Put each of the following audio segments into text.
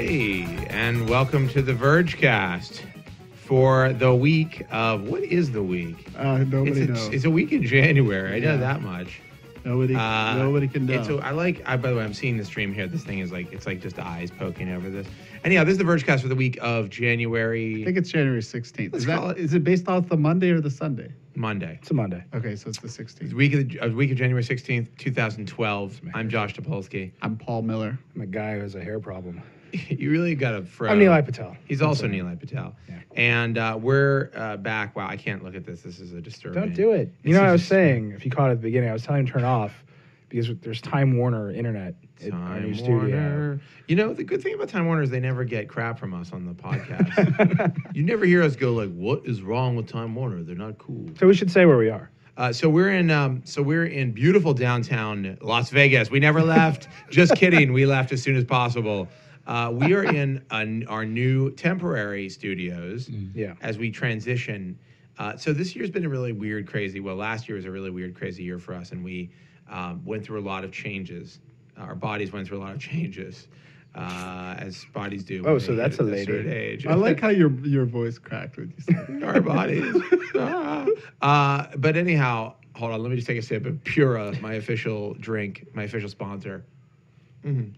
Hey, and welcome to the Vergecast for the week of what is the week? Uh, nobody it's, a, knows. it's a week in January. I know that much. nobody, Uh, nobody can know. It's a, I like. I, by the way, I'm seeing the stream here. This thing is like it's like just eyes poking over this. Anyhow, this is the Vergecast for the week of January. I think it's January 16th. Let's Is, call that, it- is it based off the Monday or the Sunday? Monday. It's a Monday. Okay, so it's the 16th. the week of the week of January 16th, 2012. I'm Josh Topolsky. I'm Paul Miller. I'm a guy who has a hair problem. you really got to throw. I'm Nilay Patel. He's also Nilay Patel. Yeah. And uh, we're uh, back. Wow, I can't look at this. This is a disturbing. Don't do it. It's You know, what I was just- saying, if you caught it at the beginning, I was telling him to turn off because there's Time Warner internet at our Time new studio. Warner. You know, the good thing about Time Warner is they never get crap from us on the podcast. you never hear us go like, "What is wrong with Time Warner? They're not cool." So we should say where we are. Uh, so we're in, um, so we're in beautiful downtown Las Vegas. We never left. Just kidding. We left as soon as possible. Uh, we are in an, our new temporary studios Yeah. as we transition. Uh, so this year's been a really weird, crazy. Well, last year was a really weird, crazy year for us, and we um, went through a lot of changes. Our bodies went through a lot of changes, uh, as bodies do. Oh, so that's a lady. certain age. I like how your your voice cracked when you said our bodies. Ah. uh, but anyhow, hold on. Let me just take a sip of Pura, my official drink, my official sponsor. Mhm.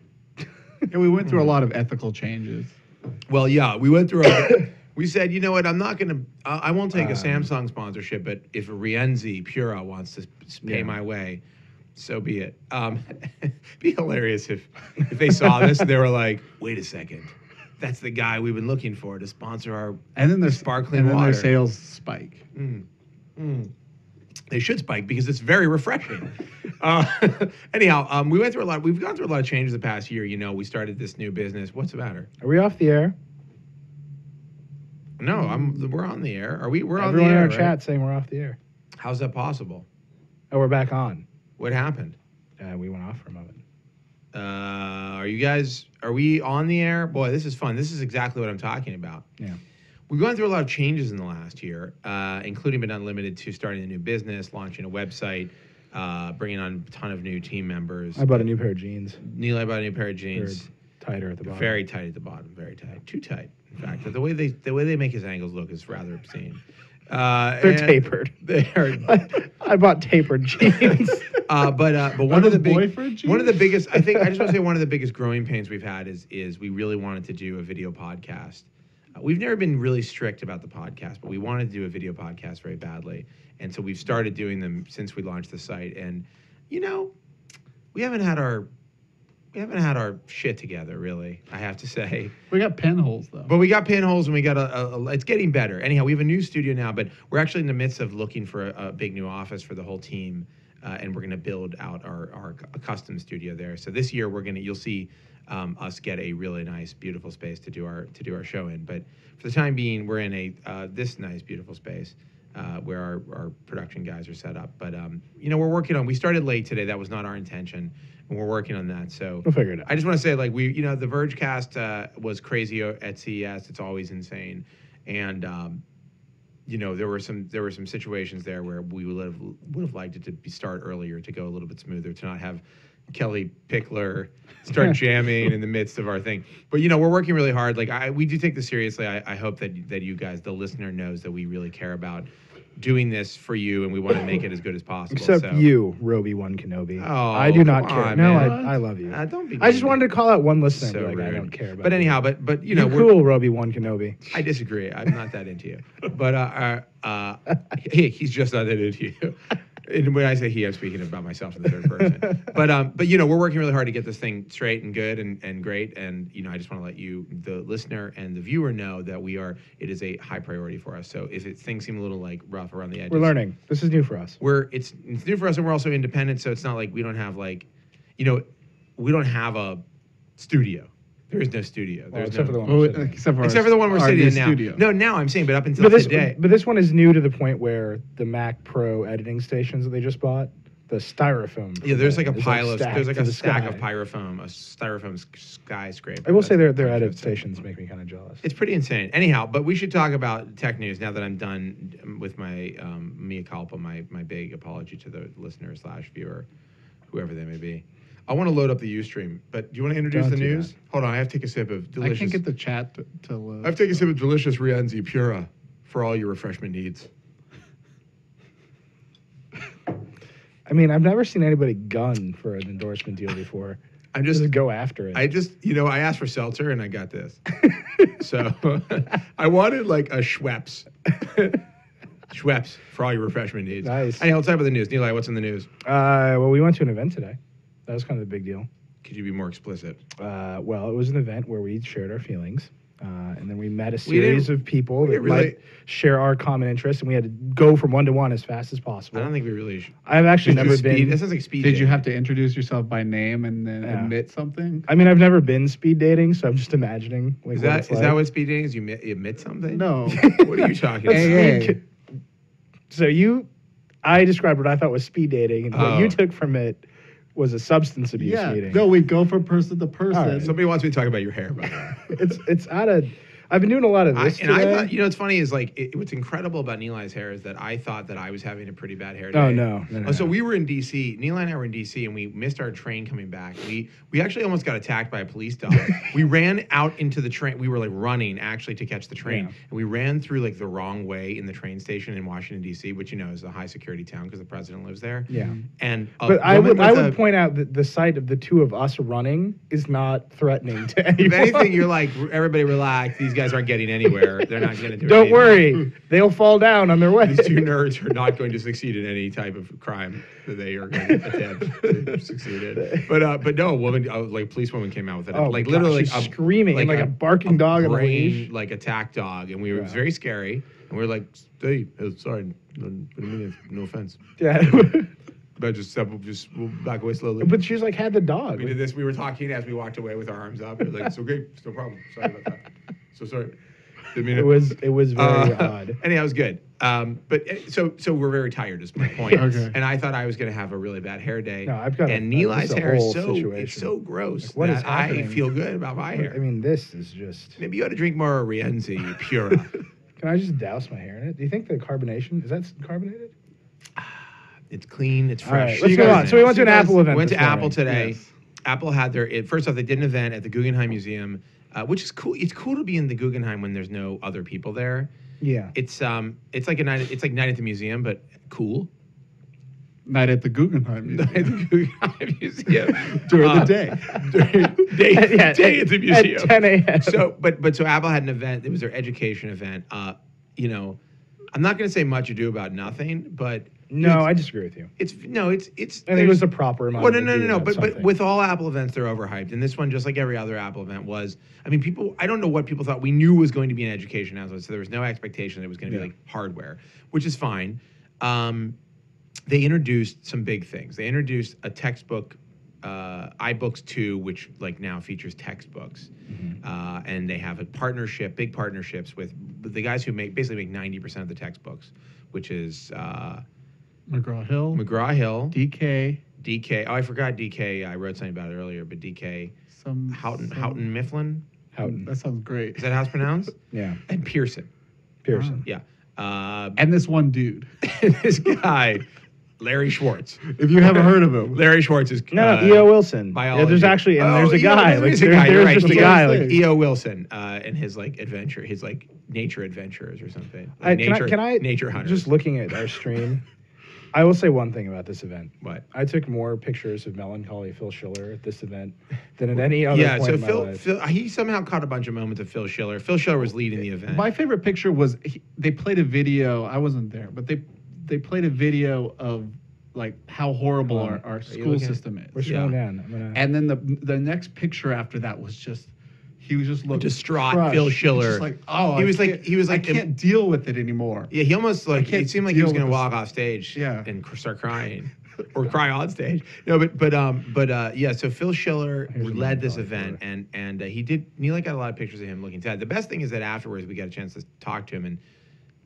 Yeah, we went through a lot of ethical changes. Well, yeah, we went through. A, we said, you know what? I'm not gonna. I I won't take a Um, Samsung sponsorship, but if Rienzi Pura wants to s- pay Yeah. my way, so be it. Um, be hilarious if if they saw this and they were like, wait a second. That's the guy we've been looking for to sponsor our And then their Sparkling and then water. their sales spike. Mm. They should spike because it's very refreshing. uh, anyhow, um, we went through a lot. We've gone through a lot of changes the past year. You know, we started this new business. What's the matter? Are we off the air? No, I'm. We're on the air. Are we? We're on the air. in our right? chat saying we're off the air. How's that possible? Oh, we're back on. What happened? Uh, we went off for a moment. Uh, are you guys? Are we on the air? Boy, this is fun. This is exactly what I'm talking about. Yeah. We've gone through a lot of changes in the last year, uh, including but not limited to starting a new business, launching a website, uh, bringing on a ton of new team members. I bought a new pair of jeans. Nilay, I bought a new pair of They're jeans. tighter at the bottom. Very tight at the bottom. Very tight. Too tight. In fact, the way they the way they make his ankles look is rather obscene. Uh, They're tapered. They are. I bought tapered jeans. Uh, but uh, but one of the big one of the biggest I think I just want to say one of the biggest growing pains we've had is is we really wanted to do a video podcast. We've never been really strict about the podcast, but we wanted to do a video podcast very badly, and so we've started doing them since we launched the site. And you know, we haven't had our we haven't had our shit together really. I have to say. We got pinholes though. But we got pinholes and we got a, a, a- It's getting better. Anyhow, we have a new studio now, but we're actually in the midst of looking for a, a big new office for the whole team, uh, and we're going to build out our our custom studio there. So this year we're going to you'll see um, us get a really nice, beautiful space to do our to do our show in. But for the time being, we're in a uh, this nice, beautiful space. Uh, where our, our production guys are set up, but um, you know we're working on. We started late today. That was not our intention, and we're working on that. So We'll figure it out. I just want to say, like, we, you know, the Vergecast uh, was crazy at CES. It's always insane, and um, you know, there were some there were some situations there where we would have would have liked it to be start earlier, to go a little bit smoother, to not have Kellie Pickler start jamming in the midst of our thing. But you know, we're working really hard. Like, I we do take this seriously. I, I hope that that you guys, the listener, knows that we really care about doing this for you, and we want to make it as good as possible. Except so. you, Roby One Kenobi. Oh, I do not care. on, no. I, I love you. Uh, don't be. I just wanted to call out one listener. so like, I don't care about. But anyhow, but but you know, cool, Roby One Kenobi. I disagree. I'm not that into you. But uh, uh, uh, he, he's just not that into you. And when I say he, I'm speaking about myself in the third person. But um, but you know, we're working really hard to get this thing straight and good and, and great. And you know, I just want to let you, the listener and the viewer, know that we are. It is a high priority for us. So if it, things seem a little like rough around the edges, We're learning. This is new for us. we're it's it's new for us and we're also independent so it's not like we don't have like you know we don't have a studio there is no studio Well, there's except for the no, one Well, except for, except for the one we're sitting in now Studio. no now i'm saying but up until But this, today but this one is new to the point where the Mac Pro editing stations that they just bought, the styrofoam. yeah there's like a pile of there's like a the stack sky. of pyrofoam a styrofoam skyscraper I will say their their edit stations make me kind of jealous. It's pretty insane. Anyhow, but we should talk about tech news now that I'm done with my um, mea culpa, my my big apology to the listener slash viewer, whoever they may be. I want to load up the UStream, but do you want to introduce Don't the do news? Hold on, I have to take a sip of delicious. I can't get the chat to, to load. I have to take a sip of delicious Rienzi Pura for all your refreshment needs. I mean, I've never seen anybody gun for an endorsement deal before. I'm just Just go after it. I just, you know, I asked for seltzer and I got this. so I wanted like a Schweppes. Schweppes for all your refreshment needs. Nice. Anyhow, let's talk about the news. Nilay, what's in the news? uh, well, we went to an event today. That was kind of the big deal. Could you be more explicit? Uh, well, it was an event where we shared our feelings. Uh, and then we met a series of people that really- might share our common interests, and we had to go from one to one as fast as possible. I don't think we really. Sh- I've actually Did you never speed? been. That sounds like speed. Did you have to introduce yourself by name and then Yeah. admit something? I mean, I've never been speed dating, so I'm just imagining. Like, Is what that it's like. that what speed dating is? You admit, you admit something? No. what are you talking about? Hey, speak- So you, I described what I thought was speed dating, and what Oh. you took from it was a substance abuse yeah. meeting. No, we go from person to person. All right. Somebody wants me to talk about your hair, by the way. It's it's out of. I've been doing a lot of I, this and I thought, you know, what's funny is like it, what's incredible about Nilay's hair is that I thought that I was having a pretty bad hair oh, day. Oh, no, no, no, oh, so no. we were in DC. Nilay and I were in DC, and we missed our train coming back. We we actually almost got attacked by a police dog. we ran out into the train. We were like running actually to catch the train, Yeah. and we ran through like the wrong way in the train station in Washington DC, which you know is a high security town because the president lives there. Yeah. And But I would I would a- point out that the sight of the two of us running is not threatening to anyone. If anything, you're like everybody relax. These guys aren't getting anywhere. They're not going to do. Don't anything. worry, they'll fall down on their way. These two nerds are not going to succeed in any type of crime that they are going to attempt to succeed in. But uh, but no, a woman, uh, like police woman, came out with it, Oh, like my literally gosh, like she's screaming like a barking dog on a brain, leash. like attack dog, and we were it was very scary. And we were like, "Hey, uh, sorry, no, no, no offense." yeah. But just step, just we'll back away slowly. but she's like had the dog. we did this. We were talking as we walked away with our arms up. It was like, "It's okay, it's no problem. Sorry about that. So sorry." Didn't mean It was it was very uh, odd. Anyhow, it was good. Um, but uh, so so we're very tired. Is my point. Okay. And I thought I was going to have a really bad hair day. No, I've got And this Nilay's hair is whole so it's so gross Like, what is that I feel good about my hair. I mean, this is just. Maybe you ought to drink more Rienzi Pura. Can I just douse my hair in it? Do you think the carbonation is that carbonated? it's clean. It's All right, fresh. let's go on. So we went to an Apple event Went this to Apple morning. today. Yes. Apple had their it, first off. They did an event at the Guggenheim Museum, uh, which is cool. It's cool to be in the Guggenheim when there's no other people there. Yeah. It's um, it's like a night. It's like night at the museum, but cool. Night at the Guggenheim. Night at the Guggenheim Museum During Uh, the day. during- day, Yeah, day at the museum. At 10 a.m. So, but but so Apple had an event. It was their education event. Uh, you know, I'm not going to say much ado about nothing, but no, it's, I disagree with you. it's no, it's it's. I think it was the proper amount. Well, no, no, no, no. But but with all Apple events, they're overhyped, and this one, just like every other Apple event, was. I mean, people. I don't know what people thought. We knew it was going to be an education announcement, so there was no expectation that it was going to Yeah. be like hardware, which is fine. Um, they introduced some big things. They introduced a textbook, uh, iBooks 2, which like now features textbooks, Mm-hmm. uh, and they have a partnership, big partnerships with the guys who make basically make 90% of the textbooks, which is uh, McGraw Hill. McGraw Hill, DK. DK. Oh, I forgot DK. I wrote something about it earlier, but DK Some. Houghton some- Houghton Mifflin. Houghton. That sounds great. Is that how it's pronounced? Yeah. and Pearson. Pearson. Yeah. Uh, And this one dude. this guy, Larry Schwartz. If you haven't heard of him. Larry Schwartz is No, uh, no, E.O. Wilson. biology. Yeah, there's actually, and Oh, there's a guy. there Like, is a guy, there's right. just a guy. Like, E.O. Wilson uh, and his like adventure, his like nature adventures or something. I, Like, can, nature, I, can I nature hunters. just looking at our stream? I will say one thing about this event. what? I took more pictures of melancholy Phil Schiller at this event than at any other Yeah, point so Phil. Phil, he somehow caught a bunch of moments of Phil Schiller. Phil Schiller was leading the event. My favorite picture was he, they played a video. I wasn't there, but they they played a video of like how horrible on. our, our school system We're is. Yeah. down. Gonna, And then the the next picture after that was just he was just looking distraught crushed. Phil He's Schiller. Just like oh, He I was like- can't- he was like I can't deal with it anymore. Yeah, he almost like can't it seemed like he was deal to with walk this. off stage, Yeah. and cr- start crying, or cry on stage. No, but but um but uh yeah. So Phil Schiller Here's a led this melancholy event, and and uh, he did. Nilay got a lot of pictures of him looking sad. The best thing is that afterwards we got a chance to talk to him, and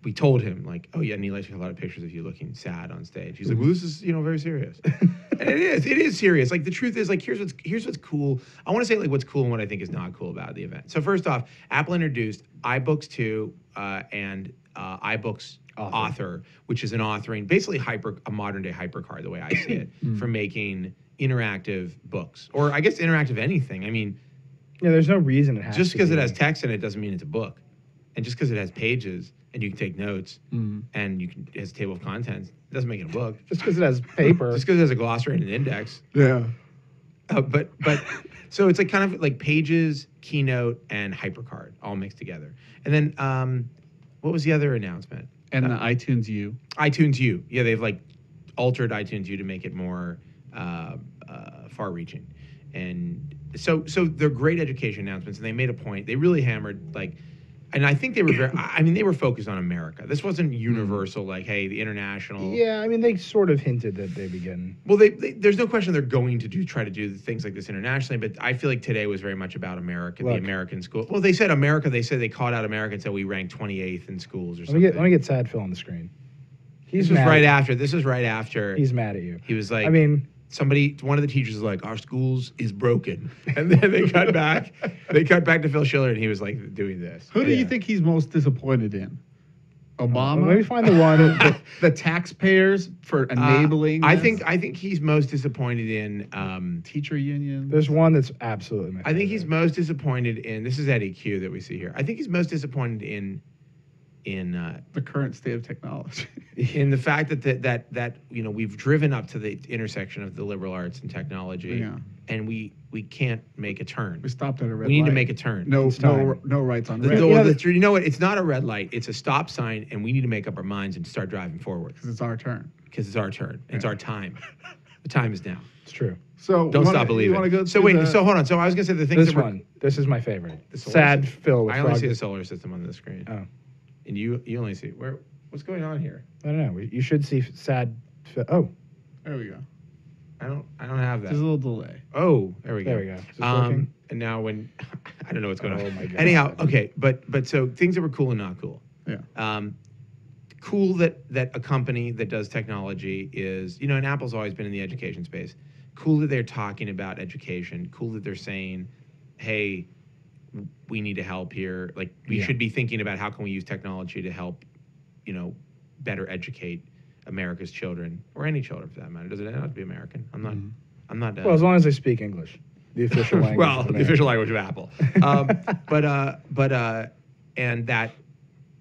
we told him like, oh yeah, Nilay took a lot of pictures of you looking sad on stage. He's like, well, this is you know very serious, and it is. It is serious. Like the truth is like here's what's here's what's cool. I want to say like what's cool and what I think is not cool about the event. So first off, Apple introduced iBooks two uh, and uh, iBooks Author. author. which is an authoring, basically hyper a modern day HyperCard, the way I see it, for making interactive books, or I guess interactive anything. I mean, Yeah, there's no reason it has. just to because it has text in it doesn't mean it's a book, and just because it has pages and you can take notes Mm. and you can it has a table of contents it doesn't make it a book. just because it has paper. Just because it has a glossary and an index, Yeah. uh, but but so it's like kind of like pages, keynote, and hypercard all mixed together. And then um, what was the other announcement? And Uh, the iTunes U. iTunes U. Yeah, they've like altered iTunes U to make it more uh, uh, far-reaching, and so so they're great education announcements. And they made a point. They really hammered like, and I think they were very. I mean, they were focused on America. This wasn't universal. Like, hey, the international. yeah, I mean, they sort of hinted that they begin. Well, they, they there's no question they're going to do try to do things like this internationally, but I feel like today was very much about America, the American school. Well, they said America. They said they called out America and said we ranked 28th in schools or Let me something. get let me get Sad Phil on the screen. He's this was right after. This was right after. He's mad at you. he was like, I mean, somebody, one of the teachers was like, our schools is broken, and then they cut back. They cut back to Phil Schiller, and he was like doing this. Who do you think he's most disappointed in? Obama? let me find the one. the, the taxpayers for enabling. Uh, I think I think he's most disappointed in. Um, teacher union. There's one that's absolutely. I think he's most disappointed in. This is Eddy Cue that we see here. I think he's most disappointed in, in uh, the current state of technology. in the fact that that that that you know we've driven up to the intersection of the liberal arts and technology, Yeah. and we we can't make a turn. we stopped at a red We need to make a turn. No, It's no, time. no rights on The, red the- You know, the- the- you know what? It's not a red light. It's a stop sign, and we need to make up our minds and start driving forward because it's our turn. because it's our turn. It's our time. the time is now. It's true. So Don't stop wanna, believing. You want to go? so wait. the- So hold on. So I was gonna say the things This that one. This is my favorite. The solar Sad system. Phil. With I only frog- see the solar system on the screen, Oh, and you you only see where. What's going on here? I don't know. You should see sad. Phil. Oh, There we go. I don't. I don't have that. There's a little delay. Oh, there we go. there we go. Um, working? and now when I don't know what's going Oh on. my God. Anyhow, okay, but but so things that were cool and not cool. Yeah. Um, cool that that a company that does technology is you know, and Apple's always been in the education space. Cool that they're talking about education. Cool that they're saying, hey, we need to help here. Like we Yeah. should be thinking about how can we use technology to help, you know, better educate America's children or any children for that matter. Does it have to be American? I'm not. Mhm. I'm not. Uh, Well, as long as they speak English, the official language. well, of the official language of Apple. Um, but uh, but uh, and that,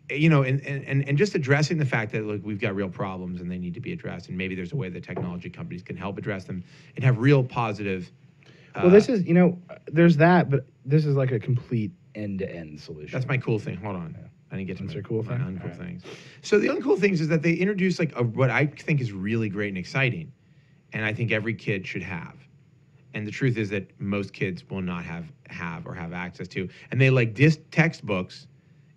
you know, and, and and just addressing the fact that like we've got real problems and they need to be addressed, and maybe there's a way that technology companies can help address them and have real positive. Uh, Well, this is you know, there's that, but this is like a complete end-to-end solution. that's my cool thing. Hold on. Yeah. I didn't get to That's my, your cool my thing? uncool things. So the uncool things is that they introduce like a, what I think is really great and exciting, and I think every kid should have. And the truth is that most kids will not have have or have access to, and they like dis textbooks,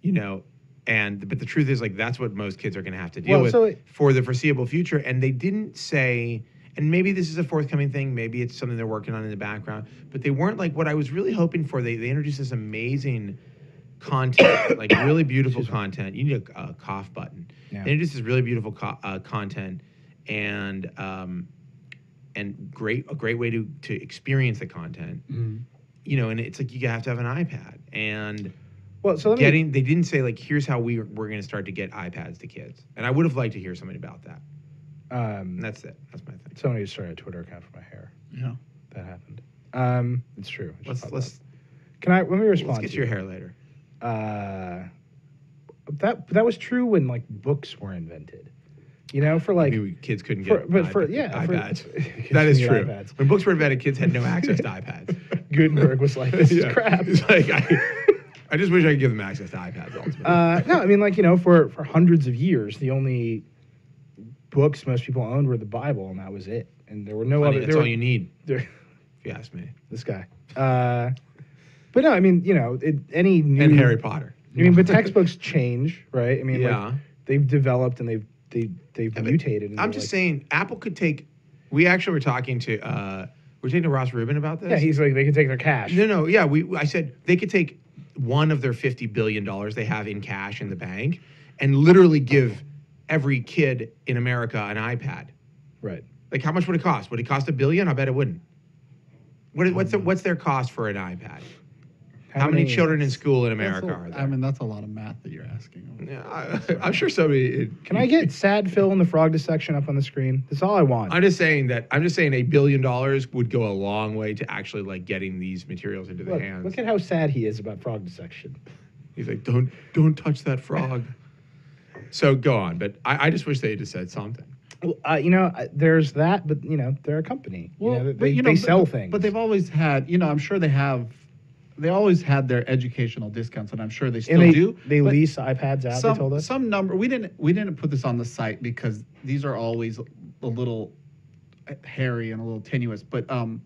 you know. And but the truth is like that's what most kids are going to have to deal Well, with so it- for the foreseeable future. And they didn't say, and maybe this is a forthcoming thing, maybe it's something they're working on in the background, but they weren't like what I was really hoping for. They they introduced this amazing content, like really beautiful content. You need a, a cough button. Yeah. They introduced this really beautiful co- uh, content and um, and great a great way to to experience the content. Mhm. You know, and it's like you have to have an iPad and well, so let me. They didn't say like here's how we we're going to start to get iPads to kids. And I would have liked to hear something about that. Um, that's it. That's my thing. somebody started a Twitter account for my hair. Yeah. That happened. Um, it's true. Just Let's let's. Can I? Let me respond. let's get to your you. hair later. Uh, that that was true when like books were invented. You know, for like. Maybe we, kids couldn't for- get but for- iPad- yeah, for- iPads. that is true. iPads. When books were invented, kids had no access to iPads. Gutenberg was like, "This Yeah. is crap." It's like I, I just wish I could give them access to iPads. Ultimately. Uh, no, I mean, like you know, for for hundreds of years, the only books most people owned were the Bible, and that was it. And there were no Funny, other. that's all were- you need, there- if you ask me. this guy. Uh, but no, I mean, you know, it, any new And Harry Potter. I mean, but textbooks change, right? I mean, Yeah. like they've developed and they've they they've but mutated. And I'm just like- saying, Apple could take. We actually were talking to. Uh, we're talking to Ross Rubin about this. Yeah, he's like they can take their cash. No, no, yeah. We, I said they could take one of their fifty billion dollars they have in cash in the bank, and literally give every kid in America an iPad. Right. Like, how much would it cost? Would it cost a billion? I bet it wouldn't. What, what's the, mm. what's their cost for an iPad? How, many, children in school in America are there? I mean, that's a lot of math that you're asking. yeah, I, I'm sure somebody. Can I get sad Phil in the frog dissection up on the screen? That's all I want. I'm just saying that I'm just saying a billion dollars would go a long way to actually like getting these materials into the look, hands. look at how sad he is about frog dissection. He's like, don't don't touch that frog. so go on, but I, I just wish they had just said something. Well, uh, you know, there's that, but you know, they're a company. You know, they, but, you know, they sell but- things. But they've always had, you know, I'm sure they have, they always had their educational discounts, and I'm sure they still they do. they lease iPads out. some, they told us. some number. We didn't we didn't put this on the site because these are always a little hairy and a little tenuous. But um,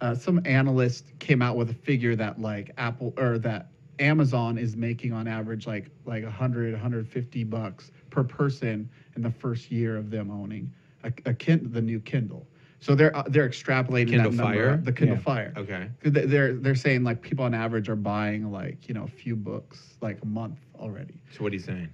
uh, some analyst came out with a figure that like Apple or that Amazon is making on average like like 100 150 bucks per person in the first year of them owning a, a kin- the new Kindle. So they're uh, they're extrapolating Kindle that number, Fire? the Kindle Yeah. Fire. Okay. They're they're saying like people on average are buying like you know a few books like a month already. So what are you saying?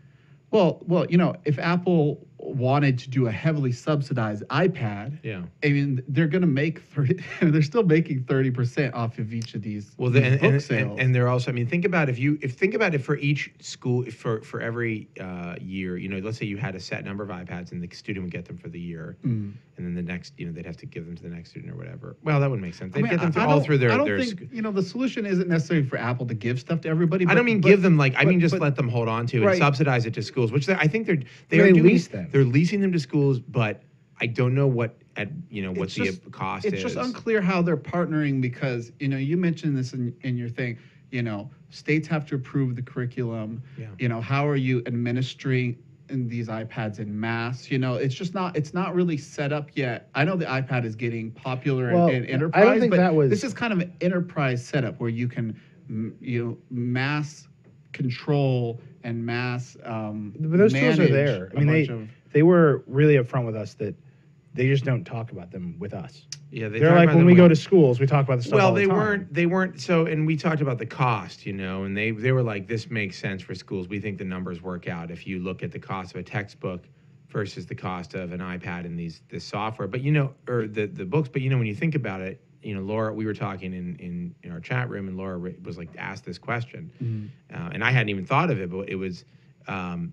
Well, well, you know, if Apple wanted to do a heavily subsidized iPad, Yeah. I mean, they're going to make 30, they're still making 30% off of each of these, Well, these and, book and, sales. and, and they're also. I mean, think about if you if think about it for each school for for every uh, year. You know, let's say you had a set number of iPads, and the student would get them for the year, Mm. and then the next, you know, they'd have to give them to the next student or whatever. Well, that would make sense. They'd mean, get them through, all through their I don't their. think, sc- you know, the solution isn't necessarily for Apple to give stuff to everybody. I don't mean but- give them like I mean just but- let them hold on to Right. and subsidize it to schools, which they, I think they're they They are doing. lease them. They're leasing them to schools, but I don't know what at you know what It's the just- cost it's is. just unclear how they're partnering because you know you mentioned this in, in your thing you know states have to approve the curriculum Yeah. you know how are you administering in these ipads in mass you know it's just not it's not really set up yet i know the ipad is getting popular Well, in, in I don't enterprise think but that was- this is kind of an enterprise setup where you can you know mass control and mass um But those tools are there. i mean, they of- they were really upfront with us that they just don't talk about them with us. yeah, they are like when we go to schools, we talk about the stuff. well all the they weren't they weren't so and we talked about the cost you know and they they were like this makes sense for schools we think the numbers work out if you look at the cost of a textbook versus the cost of an ipad and these this software but you know or the the books but you know when you think about it you know laura we were talking in in, in our chat room and laura was like asked this question Mm-hmm. uh, and i hadn't even thought of it but it was um,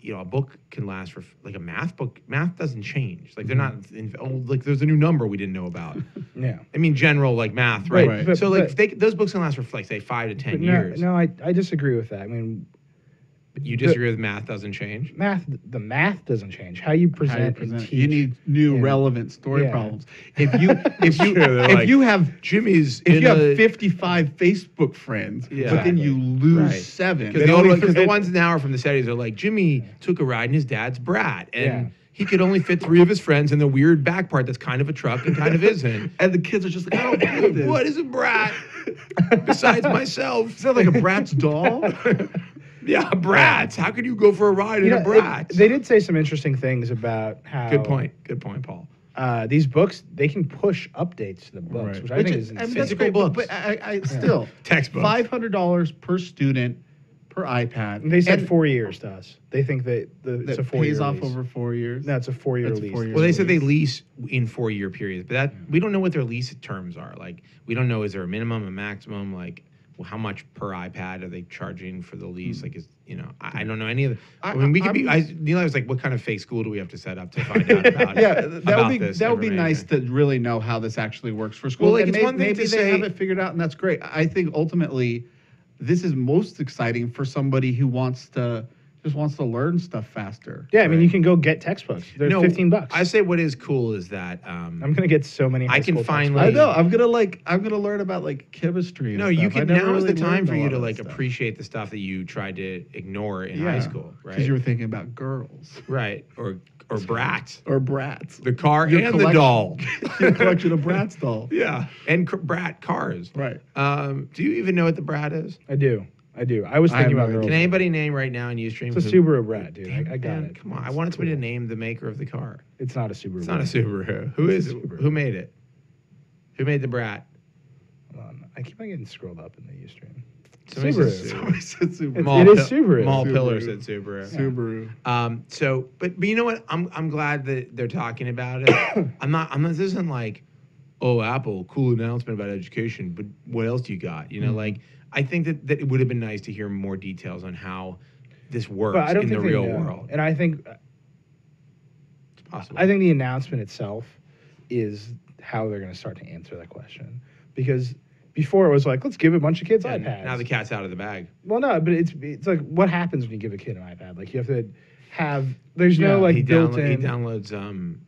you know, a book can last for like a math book. Math doesn't change. Like they're not Mm-hmm. in, oh, like there's a new number we didn't know about. Yeah. I mean, general like math, right? But- so like but- they, those books can last for like say five to ten But no, years. no, I, I disagree with that. I mean, you the- disagree with math doesn't change. math, the math doesn't change. How you present, how you and present. teach. You need new and- relevant story yeah. problems. If you if you True, they're if like, you have Jimmy's if in you have a- 55 Facebook friends, Yeah. but then you lose Right. seven. Because the, only- 'cause the ones now are from the settings are like Jimmy took a ride in his dad's brat, and Yeah. he could only fit three of his friends in the weird back part that's kind of a truck and kind of isn't. and the kids are just like, I don't get this. what is a brat besides myself? Is that like a brat's doll? Yeah, brats. How could you go for a ride You in know, a it- brat? they did say some interesting things about how Good point. Good point, Paul. Uh, these books they can push updates to the books, Right. which I Which think is- is I mean, insane. that's Physical great, but- books. But I, I still Textbooks. Five hundred dollars per student per iPad. And they said And four years to us. They think that the that it's a four pays year off lease. over four years. No, it's a four year That's lease. four-year Well, they said they lease. lease in four year periods, but that we don't know what their lease terms are. Like, we don't know is there a minimum, a maximum? Like, well, how much per iPad are they charging for the lease? Hmm. Like, is you know, I, I don't know any of the. I, I- mean, we could be. I'm- I, Nilay was like, what kind of fake school do we have to set up to find out about? yeah, that would be that would be nice to really know how this actually works for schools. Well, like, and it's may- one thing maybe to they say- have it figured out, and that's great. I think ultimately, this is most exciting for somebody who wants to just wants to learn stuff faster. Yeah, I mean, right? you can go get textbooks. They're No, fifteen bucks. I say what is cool is that. Um, I'm gonna get so many. I can school finally- I know. I'm gonna like. I'm gonna learn about like chemistry. no, you stuff. Can. never Now is the time for you to like stuff. appreciate the stuff that you tried to ignore in high school, right? Because you were thinking about girls right, or or Bratz, or brats. the car Your and the doll. Your collection of brats doll. Yeah, and cr- brat cars. Right. Um, do you even know what the brat is? I do. I do. I was I thinking have about no girls. Can anybody name right now in Ustream? It's a who- Subaru Brat, dude. I, I got Man, it. Come on, I wanted somebody to name the maker of the car. It's not a Subaru. It's not a Brat. Subaru. Who is? Subaru. Who made it? Who made the brat? Hold on. I keep on getting scrolled up in the Ustream. Somebody Subaru. said Somebody said Subaru. It's- Mall it is Subaru. Mall Subaru. Pillar said Subaru. Subaru. Um, so, but but you know what? I'm I'm glad that they're talking about it. I'm not. I'm not. This isn't like oh, Apple, cool announcement about education, but what else do you got? You know, Mhm. like I think that, that it would have been nice to hear more details on how this works But I don't in the real world. And I think It's possible. I think the announcement itself is how they're going to start to answer that question because before it was like let's give a bunch of kids And iPads. now the cat's out of the bag. well, no, but it's it's like what happens when you give a kid an iPad? Like you have to have there's no like he, built download, he downloads um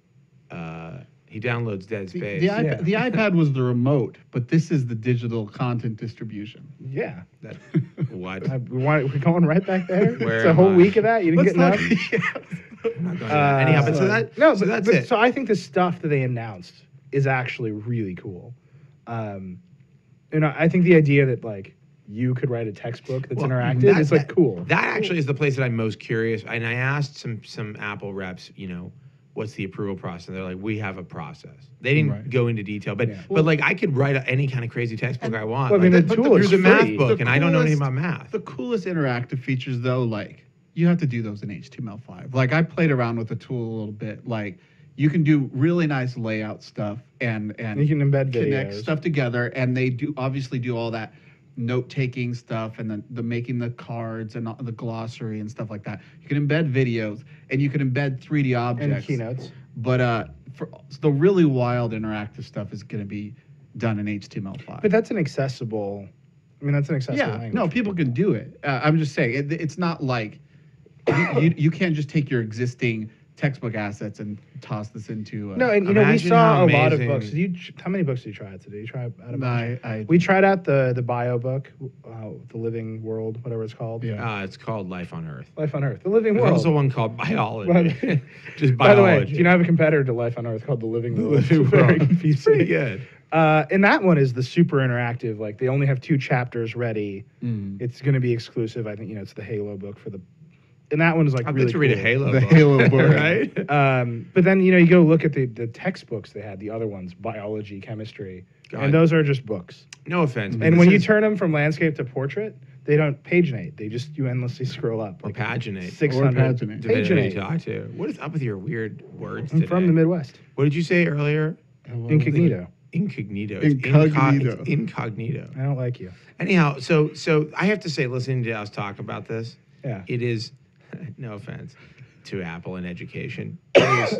uh he downloads Dead The, Space. the, iPad, Yeah. the iPad was the remote, but this is the digital content distribution. yeah, That, what? Uh, we want, we're going right back there. Where it's a am whole I? week of that. You didn't Let's get enough. not- I'm not going to Uh, that. Anyhow, but so that no, so but that's but- it. So I think the stuff that they announced is actually really cool. Um, you know, I think the idea that like you could write a textbook that's Well, interactive that- is like that- cool. That actually is the place that I'm most curious. And I asked some some Apple reps, you know, what's the approval process? And they're like, we have a process. They didn't Right. go into detail, but Yeah. but like I could write any kind of crazy textbook I want. Well, I mean, Like, the but tool here's is a math book, The and I don't know anything coolest- about math. The coolest interactive features, though, like you have to do those in HTML5. Like I played around with the tool a little bit. Like you can do really nice layout stuff and and you can embed connect videos. stuff together, and they do obviously do all that note taking stuff and the, the making the cards and the glossary and stuff like that. You can embed videos and you can embed 3D objects. and keynotes. But uh, for the really wild interactive stuff is going to be done in HTML5. But that's an accessible. I mean, that's an accessible yeah, language. no, people can do it. Uh, I'm just saying, it, it's not like you, you, you can't just take your existing textbook assets and toss this into. Uh, No, and you know we saw a lot of books. Did you? How many books did you try out today? You try out a bunch? I, I, We tried out the the bio book, uh, the Living World, whatever it's called. Yeah. Uh, it's called Life on Earth. Life on Earth, the Living There's World. There's also one called Biology. By- Just By the way, biology. do you know I have a competitor to Life on Earth called the Living The World? Living very World. It's pretty good. Uh, and that one is the super interactive. Like they only have two chapters ready. Mm. It's going to be exclusive. I think you know it's the Halo book for the. And that one is like I'd really like to read a cool. Halo The book. Halo book. right? Um, but then you know you go look at the the textbooks they had, the other ones, biology, chemistry, God. and those are just books. No offense. And this when you is- turn them from landscape to portrait, they don't paginate. They just you endlessly scroll up. or paginate. Six hundred Or hundred. paginate. Depending on who you Paginate. to. What is up with your weird words I'm today? from the Midwest. What did you say earlier? Incognito. Incognito. It's Incognito. Incog- incognito. I don't like you. Anyhow, so so I have to say, listening to us talk about this, Yeah. it is, no offense to Apple and education. Is,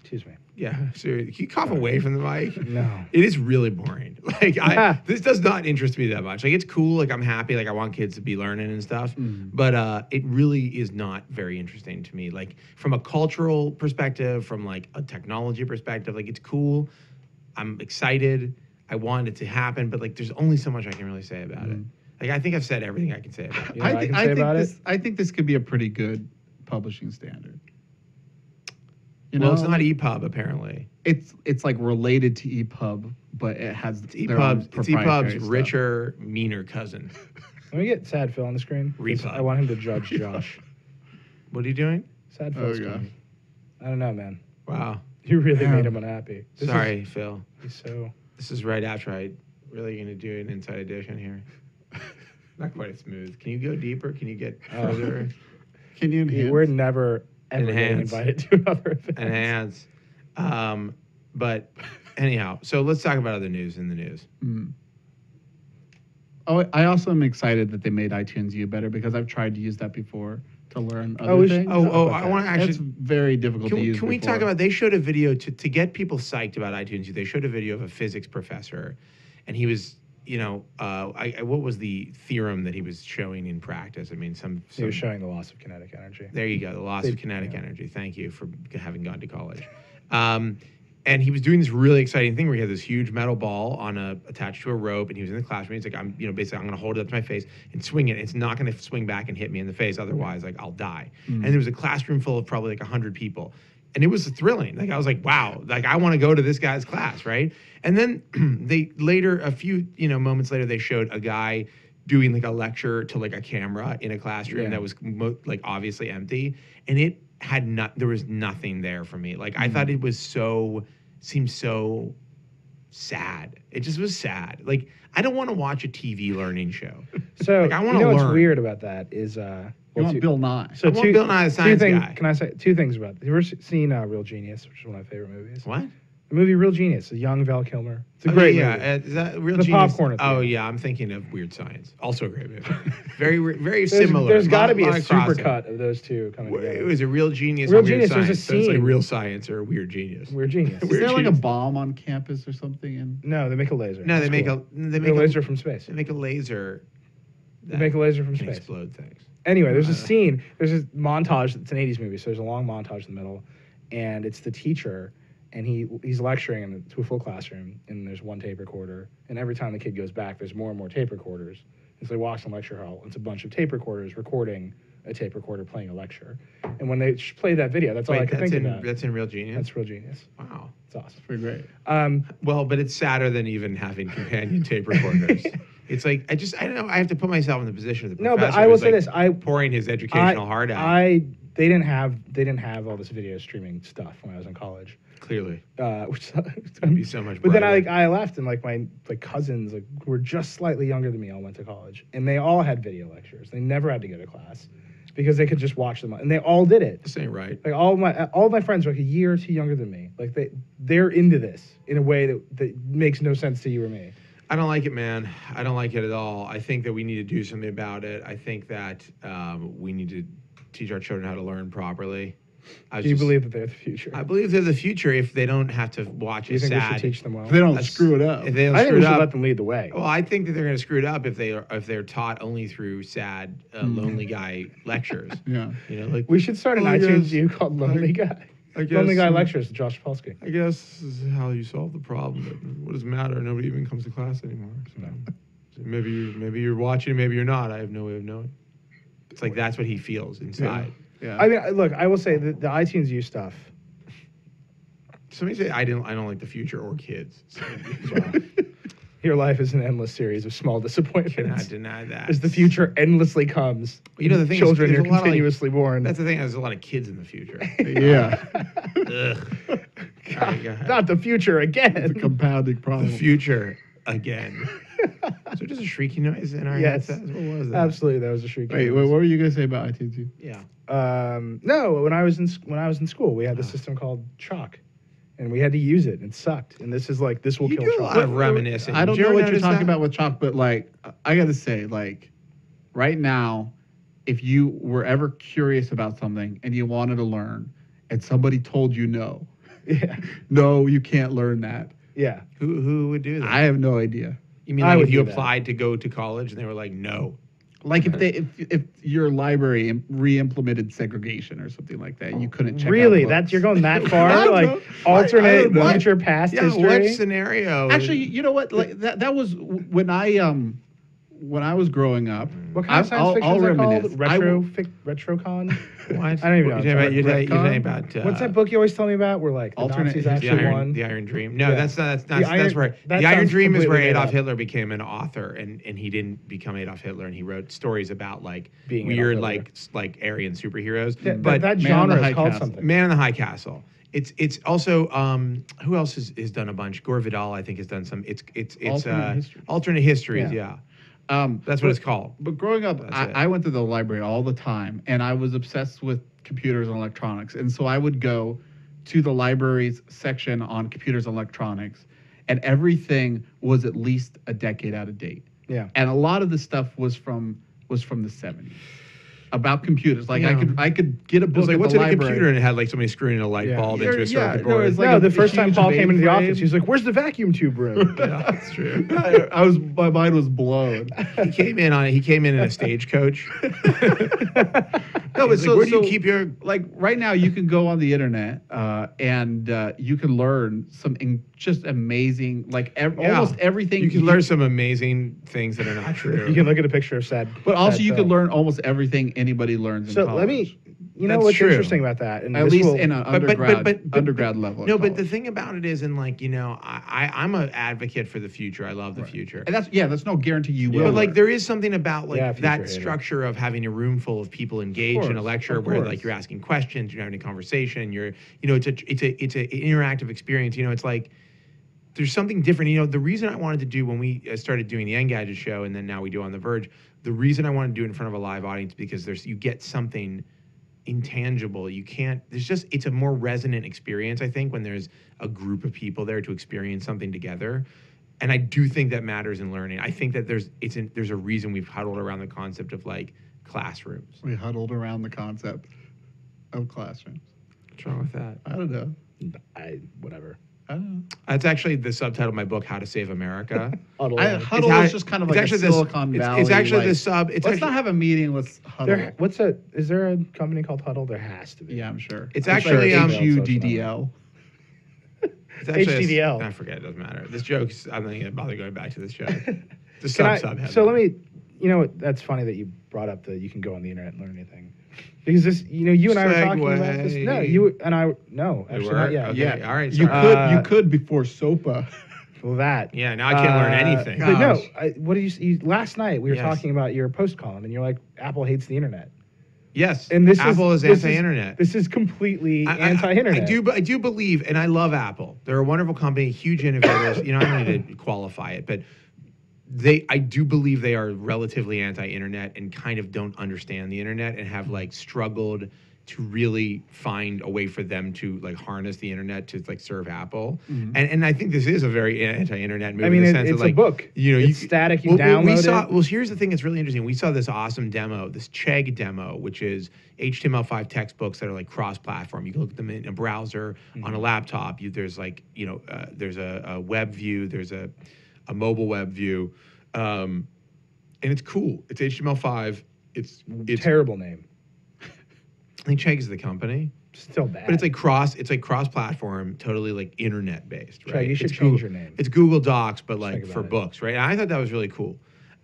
Excuse me. yeah, so can you cough away from the mic? No. It is really boring. Like I, this does not interest me that much. Like it's cool. Like I'm happy. Like I want kids to be learning and stuff. Mm. But uh, it really is not very interesting to me. Like from a cultural perspective, from like a technology perspective, like it's cool. I'm excited. I want it to happen, but like there's only so much I can really say about it. Like I think I've said everything I can say about it. You know what I can say think about it? this, I think this could be a pretty good publishing standard. You well, know, it's not EPUB apparently. it's it's like related to EPUB, but it has It's EPUB's, it's EPUB's stuff. richer, meaner cousin. Let me get Sad Phil on the screen. Repub. I want him to judge Josh. What are you doing? Sad Oh, Phil's gosh. coming. I don't know, man. Wow. You really Yeah. made him unhappy. This is- Sorry, Phil. he's so. This is right after I really going to do an inside edition here. Not quite as smooth. Can you go deeper? Can you get Oh. further? Can you enhance? We're never ever Enhance. invited to another event. Enhance. Um, but anyhow, so let's talk about other news in the news. Mm. Oh, I also am excited that they made iTunes U better because I've tried to use that before to learn other Oh, things. Oh, oh, about I want to actually. It's actually. very difficult Can, to we- use. can we talk about? They showed a video to to get people psyched about iTunes. U, They showed a video of a physics professor, and he was, you know, uh, I, I, what was the theorem that he was showing in practice? I mean, some. He was showing the loss of kinetic energy. There you go. The loss They- of kinetic yeah. energy. Thank you for having gone to college. Um, and he was doing this really exciting thing where he had this huge metal ball on a attached to a rope, and he was in the classroom. He's like, I'm, you know, basically, I'm going to hold it up to my face and swing it. It's not going to swing back and hit me in the face, otherwise, like, I'll die. And there was a classroom full of probably like hundred people, and it was thrilling. Like, I was like, wow, like I want to go to this guy's class, right? And then they later, a few, you know, moments later, they showed a guy doing like a lecture to like a camera in a classroom Yeah. that was mo- like obviously empty and it had not there was nothing there for me like i thought it was so seemed so sad it just was sad like i don't want to watch a tv learning show So Like, I you wanna know what's weird about that is uh. You want two- Bill Nye? So I want two, Bill Nye the Science things, Guy. Can I say two things about? Have you ever se- seen uh, Real Genius, which is one of my favorite movies? what The movie Real Genius, a young Val Kilmer. It's a Oh, great yeah, movie. uh, is that real The genius? popcorn Oh theater. yeah, I'm thinking of Weird Science. Also a great movie. very very There's, similar. there's got to be a lot of super cut of those two coming Wh- It was a real genius. Real and weird Genius, there's a science. So it's like scene- real science or weird genius. We're genius. Is Weird there like a bomb on campus or something? And No, they make a laser. No, they It's make cool. a they They make a laser from space. They make a laser. They make a laser from can space. explode things. Anyway, there's a scene. There's a montage. It's an '80s movie, so there's a long montage in the middle, and it's the teacher, and he he's lecturing in to a full classroom, and there's one tape recorder, and every time the kid goes back, there's more and more tape recorders. And so he walks in the lecture hall. It's a bunch of tape recorders recording a tape recorder playing a lecture, and when they play that video, that's all I Wait, could that's think in about. that's in real genius. That's real genius. wow. It's awesome. It's pretty great. Um, Well, but it's sadder than even having companion tape recorders. It's like I just I don't know. I have to put myself in the position of the no, but professor I will who's, say like, this: I pouring his educational heart out. I they didn't have they didn't have all this video streaming stuff when I was in college. clearly, uh, which it'd be so much. But then I brighter. like I left and like my like cousins like who were just slightly younger than me all went to college and they all had video lectures. They never had to go to class because they could just watch them and they all did it. this ain't right. Like all my all my friends are like a year or two younger than me. Like they they're into this in a way that, that makes no sense to you or me. I don't like it, man. I don't like it at all. I think that we need to do something about it. I think that um, we need to teach our children how to learn properly. I Do you just- believe that they're the future? I believe they're the future if they don't have to watch Do you a think we should teach them well? If they don't That's- screw it up. If they don't I think screw we it should up, let them lead the way. Well, I think that they're going to screw it up if they are if they're taught only through sad, uh, lonely guy lectures. yeah. You know, like We should start an Well, I iTunes guess- U called Lonely Guy. I guess, Lonely Guy uh, Lectures, Josh Polsky. I guess this is how you solve the problem. What does it matter? Nobody even comes to class anymore. So, so maybe you're, maybe you're watching, maybe you're not. I have no way of knowing. It's like that's what he feels inside. Yeah. I mean, look, I will say that the iTunes U stuff. Somebody say I didn't. I don't like the future or kids. So, Your life is an endless series of small disappointments. cannot disappointments. deny that. As the future endlessly comes, You know, the thing children there's are a lot of, like- continuously born. That's the thing. There's a lot of kids in the future. yeah. Ugh. All right, go. Not the future It's a again. compounding problem. the future again. so just a shrieking noise in our Yes. headsets? What was that? Absolutely, that was a shriek. Wait, wait, what were you gonna say about iTunes? Yeah. Um, no, when I was in when I was in school, we had this Ah. system called Chalk, and we had to use it. and It sucked. And this is like this will You kill do a Chalk. lot of reminiscing. I don't Did you know ever what you're notice talking that? about with chalk, but like I gotta say, like right now, if you were ever curious about something and you wanted to learn, and somebody told you no, yeah, no, you can't learn that. yeah. Who who would do that? I have no idea. you mean I like would if you do that. applied to go to college and they were like, no. Like if they if, if your library im- re-implemented segregation or something like that, you couldn't check. really? books. That's you're going that far? like know. I- I alternate don't know. future, past Yeah, history. what scenario? Actually, you know what? Like that that was when I um when I was growing up. what kind of I'll- science fiction I'll is that reminisce. called? I Retro, will- fic, retrocon. What? I don't even know. You're talking about, you're talking- you're talking about, uh, What's that book you always tell me about? Where like the Alternate Nazis history. The actually Iron, won. the Iron Dream. No, Yeah. that's not. That's, The that's, that's Iron- where that the Iron sounds Dream is where completely made Adolf up. Hitler became an author, and and he didn't become Adolf Hitler, and he wrote stories about like Being weird, Hitler. like s- like Aryan superheroes. Yeah, but that, that Man on the genre High is called Castle. something. Man in the High Castle. It's it's also um who else has, has done a bunch? Gore Vidal, I think, has done some. It's it's it's Alternate uh, histories. alternate histories. Yeah. Yeah, Um, that's what but- it's called. But growing up, I. I went to the library all the time, and I was obsessed with computers and electronics. And so I would go to the library's section on computers and electronics, and everything was at least a decade out of date. Yeah. And a lot of the stuff was from was from the 70s about computers. Like I Yeah. could I could get a It was like, at what's the in a library. computer? And it had like somebody screwing a light Yeah. bulb Yeah, into a yeah, circuit no, board. it's like no, a- the a first time huge Paul came into the mainframe. office, he's like, "Where's the vacuum tube room?" yeah, that's true. I, I was my mind was blown. he came in on he came in in a stagecoach. No, He's but like, so, where do you so, keep your like right now you can go on the internet uh, and uh, you can learn some in, just amazing like ev- Yeah. almost everything You can learn some amazing things that are not true. you can look at a picture of sad. but also sad you can film. learn almost everything anybody learns in So college. let me. You know That's what's true. interesting about that? And at least will- in an But- but- but- undergrad but- but- undergrad level No, but the thing about it is, in like you know, I, I I'm an advocate for the future. I love the future. and that's yeah that's no guarantee you Yeah. will But like there is something about like Yeah, that hater. structure of having a room full of people engaged in a lecture where course. like you're asking questions, you're having a conversation, you're you know it's a it's a it's an interactive experience. You know, it's like there's something different. You know, the reason I wanted to do when we uh, started doing the Engadget show and then now we do on the Verge, the reason I want to do it in front of a live audience because there's you get something intangible. You can't. There's just it's a more resonant experience. I think when there's a group of people there to experience something together. And I do think that matters in learning. I think that there's it's in, there's a reason we've huddled around the concept of like classrooms. We huddled around the concept of classrooms. What's wrong with that? I don't know. I whatever. I don't know. That's actually the subtitle of my book, How to Save America. Huddle I, huddle how- is just kind of it's like a actually this- Silicon it's- Valley. it's actually like, the sub- it's let's actually- not have a meeting. Let's huddle. There, what's a? Is there a company called Huddle? There has to be. yeah, I'm sure. It's I'm actually sure um, HUDDL. it's actually a- HDDL. I forget. It doesn't matter. This joke's. I'm not even gonna bother going back to this joke. The Can sub I- sub. so let me. You know what? That's funny that you brought up that you can go on the internet and learn anything. Because this, you know, you and I were talking about this. No, you and I. No, actually were? not yet. Okay. Yeah, all right, You sorry. could. Uh, you could before SOPA. Well, that. Yeah, now I can't learn Uh, anything. But no, Gosh. I, what did you, s- you? Last night we were Yes. talking about your post column, and you're like, Apple hates the internet. Yes. And this Apple is, this anti-internet. This is completely I- I- anti-internet. I, do, but I do believe, and I love Apple. They're a wonderful company, huge innovators. you know, I don't need to qualify it, but they, I do believe they are relatively anti-internet and kind of don't understand the internet and have like struggled to really find a way for them to like harness the internet to like serve Apple. And and I think this is a very anti-internet move. I mean, in the it- sense it's of a like, book. You know, It's you, static, you well, well, we saw, it. Well, here's the thing that's really interesting. We saw this awesome demo, this Chegg demo, which is HTML5 textbooks that are like cross-platform. You can look at them in a browser, on Mm-hmm. a laptop. You, there's like, you know, uh, there's a, a web view, there's a, a mobile web view, um, and it's cool. It's HTML5. It's it's. terrible name. I think Chegg is the company, Still bad. but it's like cross. It's like cross-platform, totally like internet-based. Chegg, Right? you should It's change Google- your name. It's Google Docs, but like for it. books, right? And I thought that was really cool.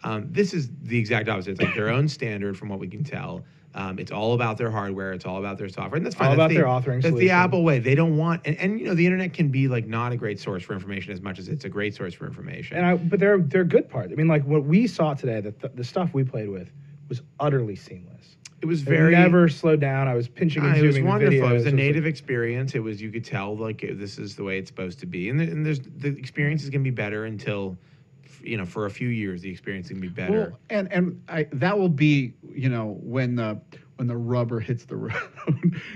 Um, this is the exact opposite. It's like their own standard, from what we can tell. Um, it's all about their hardware. It's all about their software, and that's fine. All That's about the, their authoring That's the. Apple way. They don't want, and, and you know, the internet can be like not a great source for information as much as it's a great source for information. and I, but they're they're good parts. I mean, like what we saw today, that th- the stuff we played with was utterly seamless. it was It very never slowed down. I was pinching and Ah, it was wonderful. It was a native experience. It was you could tell like this is the way it's supposed to be, and, the, and there's the experience is gonna be better until, you know, for a few years the experience is gonna be better. Well, and and I, that will be you know when the when the rubber hits the road.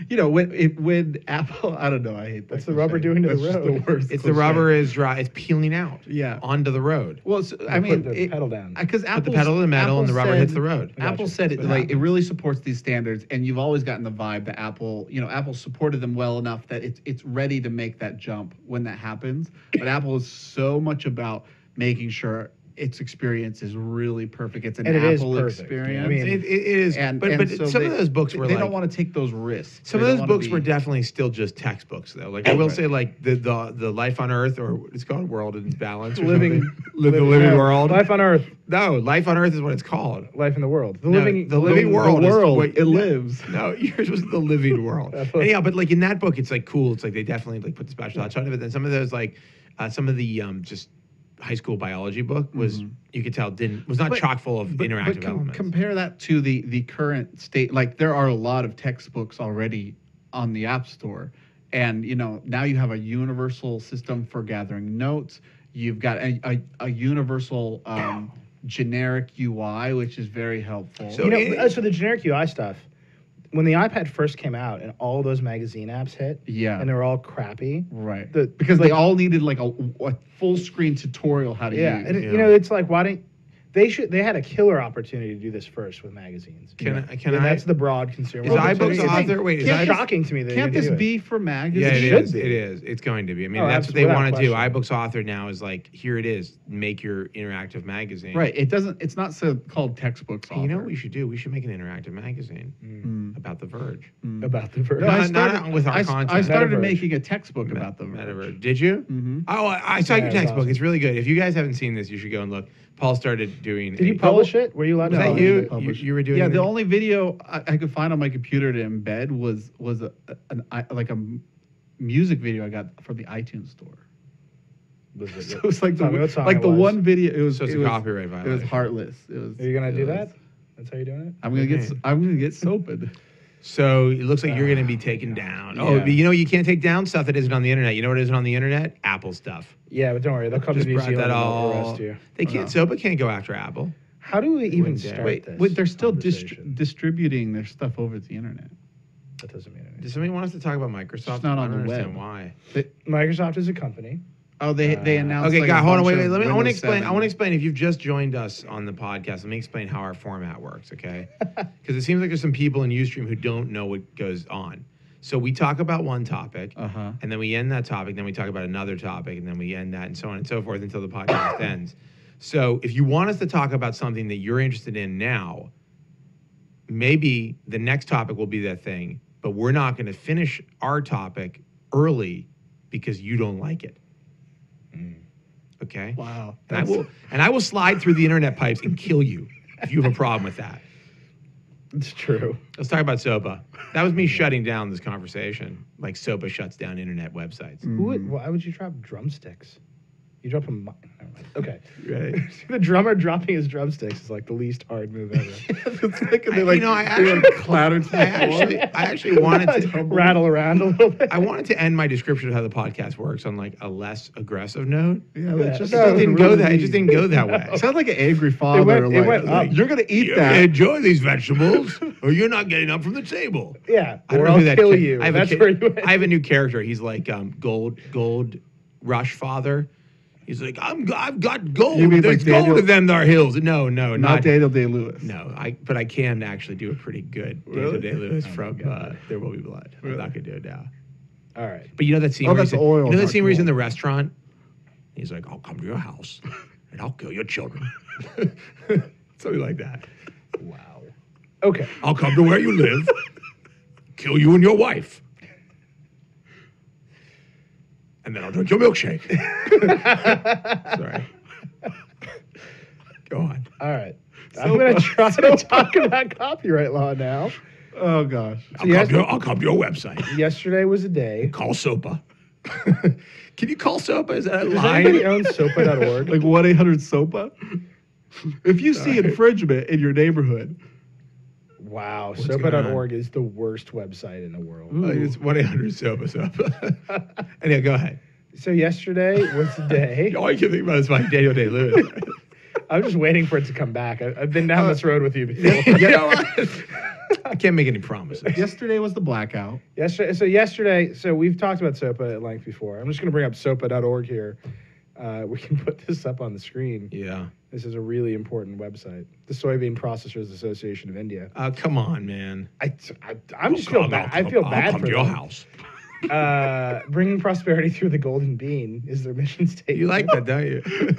you know when it, when Apple. I don't know. I hate that. What's the rubber cliche. doing to the That's just road? worst it's the rubber is dry. It's peeling out. Yeah. onto the road. Well, so, I Put mean, the it- pedal down. Because Put Apple the pedal to the metal and the rubber hits the road. I Apple said it like it really supports these standards, and you've always gotten the vibe that Apple, you know, Apple supported them well enough that it's it's ready to make that jump when that happens. But Apple is so much about making sure its experience is really perfect. It's an And it is Apple perfect. experience. I mean, It, it is, and but and but so some they, of those books they, were they like don't want to take those risks. some They of don't those wanna books were be- definitely still just textbooks though. Like I will say, like the the the Life on Earth or what it's called World in Balance, or living, something. The living world. life on Earth, no, Life on Earth is what it's called. life in the world, the No, living, the living the world. is world, what- it lives. No, yours was the living world. What- Anyhow, but like in that book, it's like cool. It's like they definitely like put the special touch on it. But then some of those like uh, some of the um, just high school biology book was you could tell didn't was not But- chock full of But- interactive but com- elements. compare that to the the current state. Like there are a lot of textbooks already on the App Store, and you know now you have a universal system for gathering notes. You've got a, a, a universal um, generic UI, which is very helpful. So you know, it- uh, so the generic UI stuff. When the iPad first came out and all those magazine apps hit, Yeah. and they were all crappy, right, the- because they all needed like a, a full screen tutorial how to yeah, use. and Yeah. you know, it's like why didn't they should they had a killer opportunity to do this first with magazines. Can I- can and I- that's the broad consumer. Is Well, but opportunity. iBooks author? Wait, is it's iBooks- shocking to me that Can't this do it. be for magazines? yeah, it should is. be. It is. It's going to be. I mean, Oh, that's what they without want to do. iBooks author now is like, here it is. Make your interactive magazine. Right. It doesn't. It's not so called textbooks. Hey, you know what we should do? We should make an interactive magazine Mm. about the Verge. about the Verge. No, I Not- not started, with our I, s- content. I started Metaverse. making a textbook about the Verge. Verge. Did you? Mhm. Oh, I, I saw Yeah, your textbook. awesome. It's really good. If you guys haven't seen this, you should go and look. Paul started doing. Did you a- publish it? Were you allowed Was to that you? You, you were doing. Yeah, the the- only video I, I could find on my computer to embed was was a, an I, like a m- music video I got from the iTunes store. Was it- So it was like the Tell me like the one video. It was So it's it a was, copyright It was heartless. It was. Are you gonna do was- that? That's how you're doing it. I'm gonna get. Okay. s- I'm gonna get soaped. So it looks like you're going to be taken down. Oh, Yeah. but you know you can't take down stuff that isn't on the internet. You know what isn't on the internet? Apple stuff. Yeah, but don't worry, they'll come Just to New brought Zealand that and they'll all. arrest you. They can't. No. SOPA can't go after Apple. How do we even wouldn't dare. start Wait, this? wait. They're still distri- distributing their stuff over the internet. That doesn't mean anything. Does somebody want us to talk about Microsoft? It's not I on don't the understand web. why. Microsoft is a company. Oh, they they Uh, announced. Okay, like, a hold on, wait, wait. Let me. I want to explain. I want to explain. If you've just joined us on the podcast, let me explain how our format works, okay? Because it seems like there's some people in UStream who don't know what goes on. So we talk about one topic, Uh-huh. and then we end that topic. Then we talk about another topic, and then we end that, and so on and so forth until the podcast ends. So if you want us to talk about something that you're interested in now, maybe the next topic will be that thing, but we're not going to finish our topic early because you don't like it. Mm. Okay. Wow. And I will and I will slide through the internet pipes and kill you if you have a problem with that. It's true. Let's talk about SOPA. That was me shutting down this conversation. Like SOPA shuts down internet websites. Mm. Who would, why would you drop drumsticks? You drop a Never mind. Okay. Right. the drummer dropping his drumsticks is like the least hard move ever. it's like, I- they like, you know, I they, like, actually- clattered to the I actually I actually wanted to rattle around a little bit. I wanted to end my description of how the podcast works on like a less aggressive note. Yeah, but Yeah. it just It No, just didn't go really that it just didn't go that way. It sounds like an angry father. went- it like, went up. You're gonna eat You that. enjoy these vegetables, or you're not getting up from the table. Yeah. I don't or know I'll that kill ca- you. I have, a That's ca- where you. I have a new character. He's like um, gold, gold rush father. He's like, I'm, I've got gold. You mean There's like gold Daniel- in them, there hills. No, no, not not, Daniel Day Lewis. No, I. But I can actually do a pretty good Daniel Really? Day Lewis Oh from uh, There Will Be Blood. I'm not gonna do it now. All right. But you know that scene. Oh, where that's he's, oil, You know that scene where he's in the restaurant. He's like, I'll come to your house, and I'll kill your children. Something like that. Wow. Okay. I'll come to where you live, kill you and your wife. And then I'll drink your milkshake. Sorry. Go on. All right. So I'm going to try to talk about copyright law now. Oh gosh. I'll, yes- come to your, I'll come to your website. Yesterday was a day. Call SOPA. Can you call SOPA? Is that a Does anybody line? own SOPA.org? Like one eight hundred SOPA. If you see infringement in your neighborhood, wow. What's going on? SOPA.org is the worst website in the world. Uh, Ooh. Like, it's 1 800 SOPA SOPA. anyway, go ahead. So yesterday was the day. All you can think about is like Daniel Day Lewis. I'm just waiting for it to come back. I, I've been down uh, this road with you before. you know? I can't make any promises. yesterday was the blackout. Yesterday, so yesterday, so we've talked about SOPA at length before. I'm just going to bring up SOPA.org here. Uh, we can put this up on the screen. Yeah. This is a really important website, the Soybean Processors Association of India. Uh, come on, man. I, I I'm just I'll feel bad. I'll I feel bad come for to your them. house. Uh, bringing prosperity through the golden bean is their mission statement. You like that, don't you?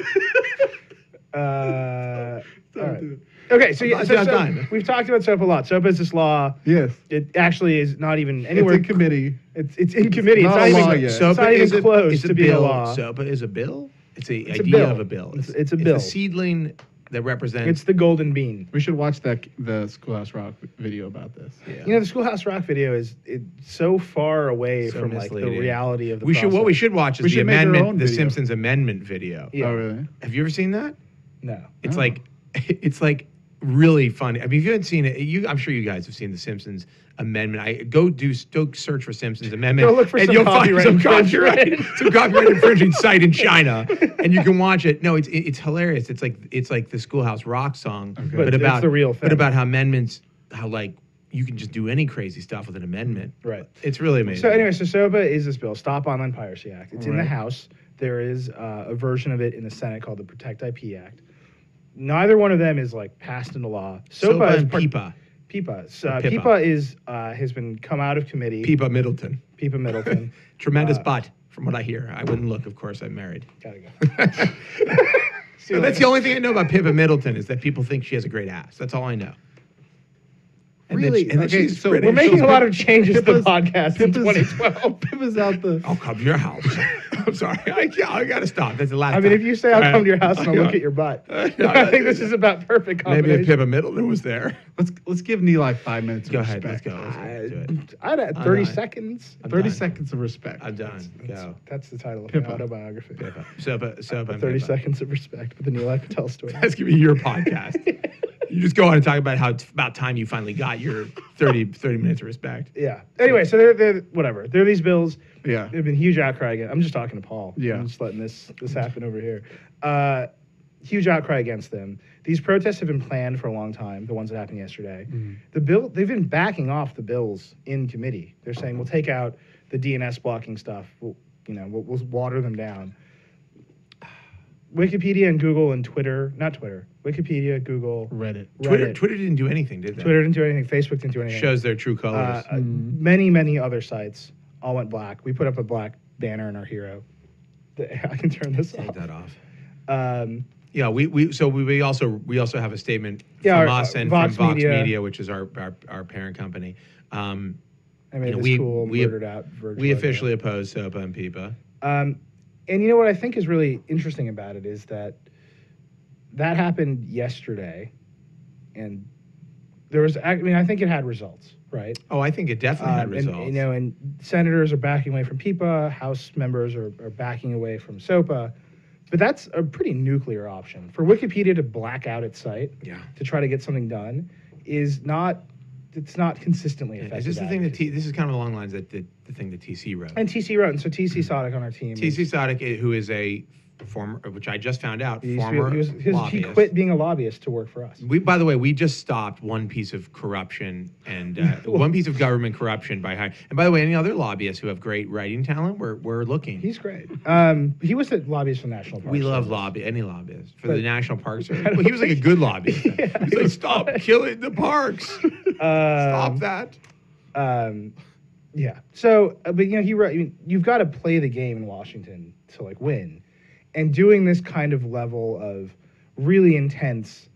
Uh, all right. do Okay, so, yeah, so, so done. we've talked about SOPA a lot. SOPA is this law. Yes. It actually is not even anywhere. It's anywhere. in committee. It's, it's in committee. It's not not, a even, law yet. it's not even is a- close it's to a being a bill. law. SOPA is a bill. It's a It's a idea bill. of a bill. It's- it's a bill. It's a seedling that represents. It's the golden bean. We should watch that the Schoolhouse Rock video about this. yeah. You know, the Schoolhouse Rock video is it's so far away So from like the reality of the. we should. What we should watch is We the should make our own amendment, the video. Simpsons amendment video. Yeah. Oh really? Have you ever seen that? No. It's Oh. like, it's like really funny. I mean, if you haven't seen it, you, I'm sure you guys have seen the Simpsons amendment. I go do go search for Simpsons amendment, Go look for and some you'll find some copyright, some copyright infringing site in China, and you can watch it. No, it's it- it's hilarious. It's like it's like the Schoolhouse Rock song, Okay. But but about the real thing. But about how amendments, how like you can just do any crazy stuff with an amendment. Right. It's really amazing. So anyway, so SOPA is this bill, Stop Online Piracy Act. It's in the House. There is uh, a version of it in the Senate called the Protect IP Act. Neither one of them is like passed into law. SOPA, SOPA is and part- PIPA, PIPA. So, Or uh, PIPA. PIPA is uh, has been come out of committee. Pippa Middleton, Pippa Middleton. tremendous Uh, butt from what I hear. I wouldn't look, of course. I'm married. Gotta go. So that's the only thing I know about Pippa Middleton is that people think she has a great ass. That's all I know. And that Really? she- and that Okay, she's so British. We're making So a lot of changes to the Pippa's- podcast in 2012. Pippa's out the. I'll come to your house. I'm sorry. I, I got to stop. That's the last I mean, time. if you say I'll All come to your house and I'll look at your butt, Uh, I think this is about perfect Maybe if Pippa Middleton was there. Let's let's give Nilay like five minutes. Of Go ahead. Let's respect. go. Let's I, go. Do it. I'd add I'm 30 seconds. I'm Thirty done. seconds of respect. I'm done. That's, Go. that's the title of Pippa. my autobiography. Pippa. Sopa, Sopa, 30 Pippa. seconds of respect with the Nilay Patel story. That's going to be your podcast. You just go on and talk about how it's about time you finally got your 30, 30 minutes of respect. yeah. Anyway, so they're, they're whatever. There are these bills. Yeah. There've been huge outcry again. I'm just talking to Paul. Yeah. I'm just letting this this happen over here. Uh, huge outcry against them. These protests have been planned for a long time. The ones that happened yesterday. The bill they've been backing off the bills in committee. They're saying we'll take out the DNS blocking stuff. We'll, you know, we'll, we'll water them down. Wikipedia and Google and Twitter, not Twitter, Wikipedia, Google, Reddit. Twitter, Reddit. Twitter didn't do anything, did they? Twitter didn't do anything. Facebook didn't do anything. shows their true uh, colors. uh, many, many other sites all went black. We put up a black banner in our hero. I can turn this Take off. that off. Um, Yeah, we, we so we, we also we also have a statement Yeah, from our- us and Vox from Vox Media. Media, which is our our, our parent company. Um, I made You know, this we- cool we- murdered out. Verge we logo. officially oppose SOPA and PIPA. Um, and you know what I think is really interesting about it is that that happened yesterday, and there was. I mean, I think it had results, right? Oh, I think it definitely had Um, results. and you know, and senators are backing away from PIPA, House members are, are backing away from SOPA, but that's a pretty nuclear option for Wikipedia to black out its site yeah. to try to get something done is not. It's not consistently effective. Is this the thing that. T, this is kind of along the lines that the, the thing that TC wrote. and TC wrote, and so TC Sottek on our team. TC Sottek, eh, who is a former, which I just found out, He, used to be- former he was, his, he lobbyist. quit being a lobbyist to work for us. We, by the way, we just stopped one piece of corruption and uh, one piece of government corruption by hiring. And by the way, any other lobbyists who have great writing talent, we're, we're looking. He's great. Um, he was a lobbyist for National Park we love Service. lobby any lobbyist for But- the national park service. Well, he was like a good lobbyist. He's like, stop fine." killing the parks. Stop Um, that. Um, yeah. So, uh, but you know, he wrote. I mean, you've got to play the game in Washington to like win, and doing this kind of level of really intense,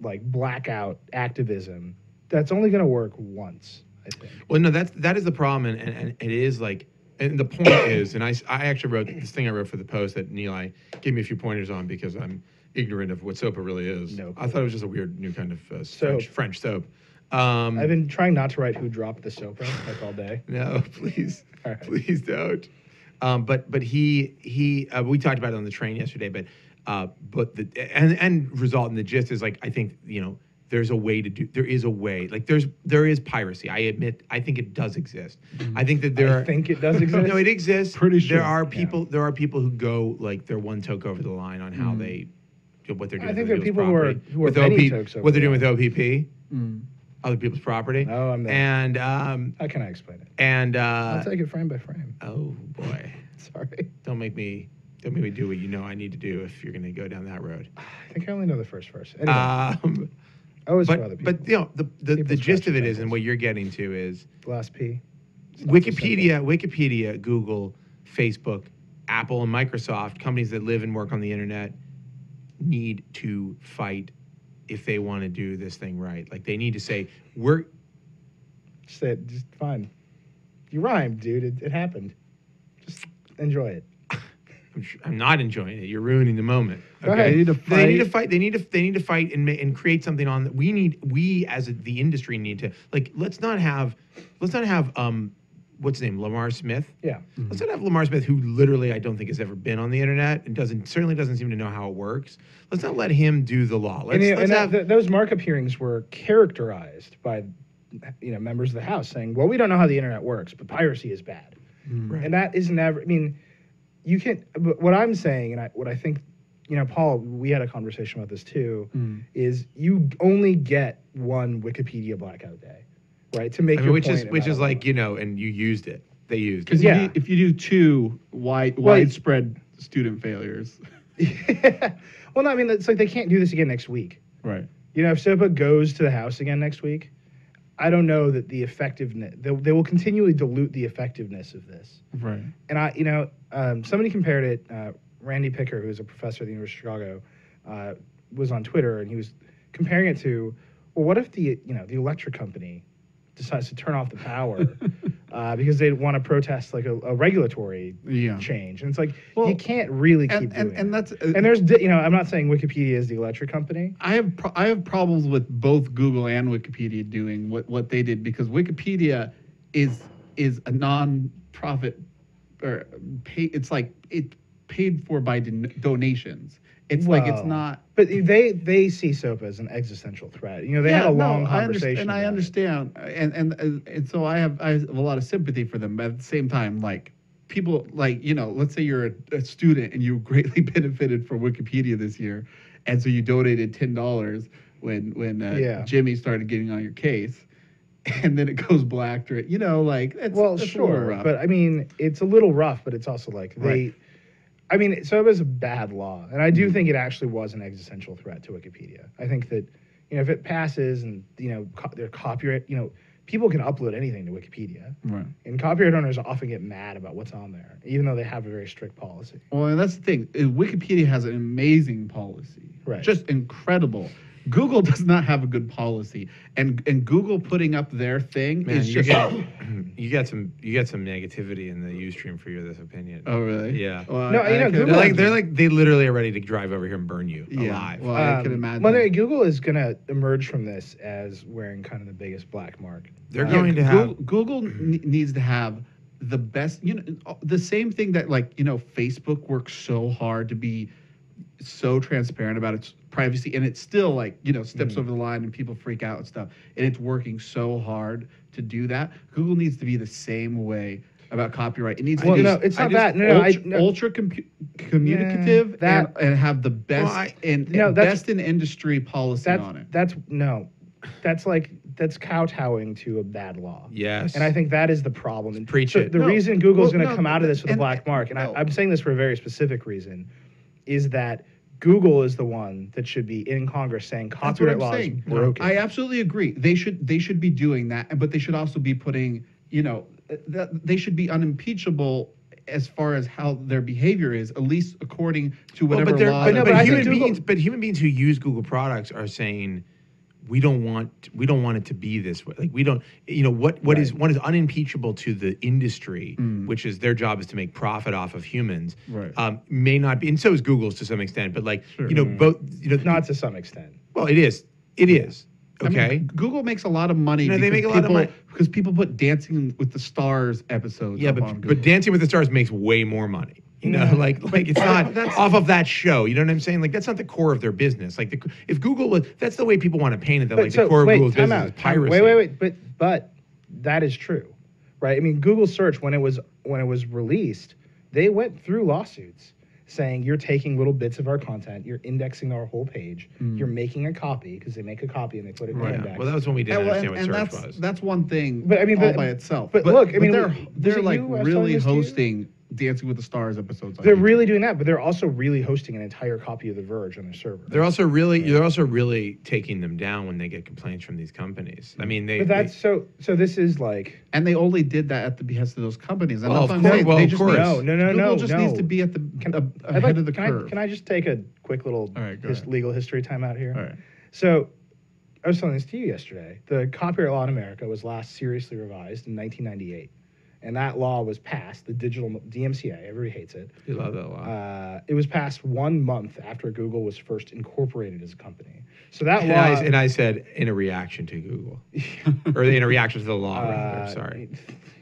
like blackout activism, that's only going to work once. I think. Well, no, that's that is the problem, and, and, and it is like, and the point is, and I, I actually wrote this thing I wrote for the post that Nilay gave me a few pointers on because I'm ignorant of what SOPA really is. No I thought it was just a weird new kind of uh, Soap. French, French soap. Um, I've been trying not to write who dropped the soap like all day. no, please, right. please don't. Um, but but he he uh, we talked about it on the train yesterday, but uh, but the and and result and the gist is like I think you know there's a way to do there is a way like there's there is piracy. I admit I think it does exist. I think that there. I are think it does exist. no, it exists. Pretty sure, there are yeah. people. There are people who go like they're one toke over the line on how they what they're doing. I think there are people's people who are- who are with many OP, tokes over what they're the doing with OPP, Mm. Other people's property. Oh, I'm there. And um How can I explain it? and I'll uh take it frame by frame. oh boy, Sorry. don't make me don't make me do what you know I need to do if you're going to go down that road. I think I only know the first verse. Anyway, Um, I always for other but people. but you know the the, the gist of it is, and what you're getting to is last P. Wikipedia, Wikipedia, Google, Facebook, Apple, and Microsoft, companies that live and work on the internet, need to fight if they want to do this thing right. Like they need to say, "We're Just say it. Just fine. You rhymed, dude. It, it happened. Just enjoy it. I'm, not enjoying it. You're ruining the moment." Ahead. They need to They need to fight. fight. They need to. They need to fight and and create something on that. We need. We as a, the industry need to like. Let's not have. Let's not have. Um, what's his name? Lamar Smith. Yeah. Let's not have Lamar Smith, who literally I don't think has ever been on the internet and doesn't certainly doesn't seem to know how it works. Let's not let him do the law. Let's, and, you let's and have. th- those markup hearings were characterized by, you know, members of the House saying, "Well, we don't know how the internet works, but piracy is bad," Right. and that is never. I mean, you can. But what I'm saying, and I, what I think, you know, Paul, we had a conversation about this too, Mm. is you only get one Wikipedia blackout day, right? To make I mean, your which is point which is like you know, and you used it. They used. Because Yeah. if you do two wide, Well, widespread student failures, well, no, I mean, it's like they can't do this again next week. right? You know, if SOPA goes to the House again next week, I don't know that the effectiveness, they, they will continually dilute the effectiveness of this. Right. And I, you know, um, somebody compared it, uh, Randy Picker, who's a professor at the University of Chicago, uh, was on Twitter and he was comparing it to, well, what if the, you know, the electric company decides to turn off the power uh, because they want to protest like a, a regulatory Yeah. change? And it's like, Well, you can't really keep And doing and, and that's uh, And there's, you know, I'm not saying Wikipedia is the electric company. I have pro- I have problems with both Google and Wikipedia doing what, what they did because Wikipedia is is a non-profit or pay it's like it paid for by don- donations. It's like it's not But they they see SOPA as an existential threat. You know, they had a no, long I underst- conversation. and I understand, and and and and so I have I have a lot of sympathy for them. But at the same time, like people like you know, let's say you're a, a student and you greatly benefited from Wikipedia this year, and so you donated ten dollars when when uh, Yeah. Jimmy started getting on your case, and then it goes black. Or, it, you know, like it's, well, sure, rough. but I mean, it's a little rough, but it's also like they. Right. I mean, so it was a bad law, and I Mm-hmm. do think it actually was an existential threat to Wikipedia. I think that you know if it passes and you know co- their copyright, you know, people can upload anything to Wikipedia, right. and copyright owners often get mad about what's on there, even though they have a very strict policy. Well, and that's the thing. Wikipedia has an amazing policy, Right. Just incredible. Google does not have a good policy, and and Google putting up their thing Man, is you just. get you got some you got some negativity in the UStream for your this opinion. oh really? Yeah. Well, No, I- you know, I could Google- They're like they're like they literally are ready to drive over here and burn you Yeah, alive. well, I can Um, imagine. Well, no, Google is going to emerge from this as wearing kind of the biggest black mark. They're Uh, going to Google, have Google ne- needs to have the best. You know, the same thing that like you know Facebook works so hard to be so transparent about its privacy, and it still like you know steps Mm. over the line and people freak out and stuff, and it's working so hard to do that. Google needs to be the same way about copyright. It needs Well, to be no, it's not that. No, no, I- ultra, no. ultra compu- communicative that- and, and have the best I- and, No, and that's- best in industry policy That's on it. that's no, that's like that's kowtowing to a bad law. yes. And I think that is the problem. And Preach so it. The No, reason Google's well, going to no, come out of this with a black mark, and no. I, I'm saying this for a very specific reason, is that Google is the one that should be in Congress saying That's what copyright I'm law saying. is broken. I absolutely agree. They should they should be doing that, but they should also be putting you know th- they should be unimpeachable as far as how their behavior is, at least according to Well, whatever but, they're- law. but, no, but but I they think human. Google- beings, but human beings who use Google products are saying, we don't want, we don't want it to be this way. Like we don't, you know, what what is Right. what is unimpeachable to the industry, Mm. which is their job is to make profit off of humans, Right. um, may not be, and so is Google's to some extent. But like, Sure. you know, Mm. both, you know, Not to some extent. well, it is, it is, I mean, okay. Google makes a lot of money. No, they make a lot of people- money. because people put Dancing with the Stars episodes. yeah, up but but Dancing with the Stars makes way more money. You know, Yeah. like like it's not that's- off of that show. You know what I'm saying? Like that's not the core of their business. Like the, if Google was, that's the way people want to paint it. That like the core of Google's business out, is piracy. Wait, wait, wait. But but that is true, right? I mean, Google search when it was when it was released, they went through lawsuits saying you're taking little bits of our content, you're indexing our whole page, mm. you're making a copy because they make a copy and they put it in Right. the index. Well, that was when we didn't And, understand and, what and search that's was. that's one thing. But, I mean, all but- by itself. but look, I mean, they're they're like you I was telling really this hosting Dancing with the Stars episodes. They're really doing that, but they're also really hosting an entire copy of The Verge on their server. They're also really they're also really taking them down when they get complaints from these companies. I mean, they. but that's so. So this is like And they only did that at the behest of those companies. And Well, that's of course- well, they of just course. need- No, no, no, Google no, just no. needs to be at the Can, a- I'd ahead like- of the can curve. I, can I just take a quick little All right, go his, legal history timeout here? All right. So, I was telling this to you yesterday. The copyright law in America was last seriously revised in 1998, and that law was passed. The digital DMCA, everybody hates it. you love that lot. Uh, it was passed one month after Google was first incorporated as a company. So that and, law. I, and I said in a reaction to Google, or in a reaction to the law. rather. Uh, Sorry.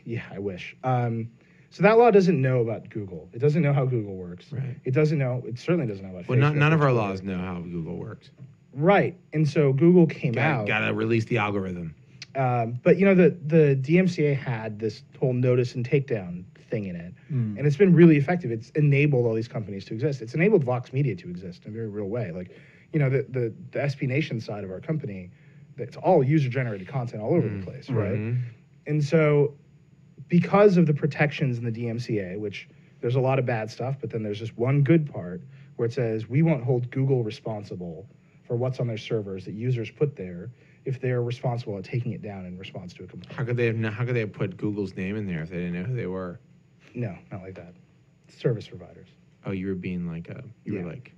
Yeah, I wish. Um, so that law doesn't know about Google. It doesn't know how Google works. Right. It doesn't know. It certainly doesn't know about. Well, not, none of our laws know how Google works. Right, and so Google came Got, out. gotta release the algorithm. Um, but you know the the DMCA had this whole notice and takedown thing in it, Mm. and it's been really effective. It's enabled all these companies to exist. It's enabled Vox Media to exist in a very real way. Like, you know, the the, the SB Nation side of our company, it's all user generated content all over the place, right? Mhm. And so, because of the protections in the DMCA, which there's a lot of bad stuff, but then there's just one good part where it says we won't hold Google responsible for what's on their servers that users put there if they're responsible at taking it down in response to a complaint. How could they have? How could they have put Google's name in there if they didn't know who they were? No, not like that. Service providers. Oh, you were being like a. You Yeah. were like.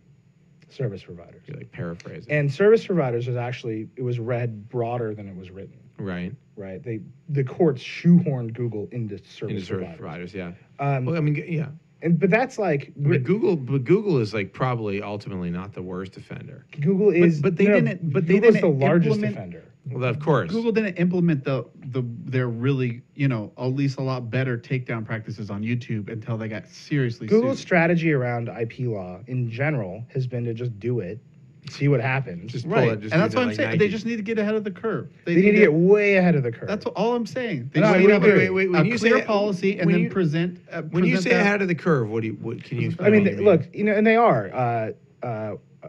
Service providers. You're like paraphrasing. And service providers was actually it was read broader than it was written. right. Right? They the courts shoehorned Google into service Into service providers. providers. Yeah. Um, Well, I mean, yeah. and but that's like Google, but Google is like probably ultimately not the worst offender. Google is, but they no, didn't- but they Google's didn't the largest offender. Well, of course. Google didn't implement the the their really you know at least a lot better takedown practices on YouTube until they got seriously Google's sued. strategy around IP law in general has been to just do it see what happens. Just pull Right, it. Just and that's what I'm like saying. Nike. They just need to get ahead of the curve. they need to get way ahead of the curve. That's what, all I'm saying. They No, just I need to have a, Wait, wait, when a you say- clear policy and then you- present. Uh, when you say that- ahead of the curve, what do you? What can you? I mean, what you look, you know, and they are.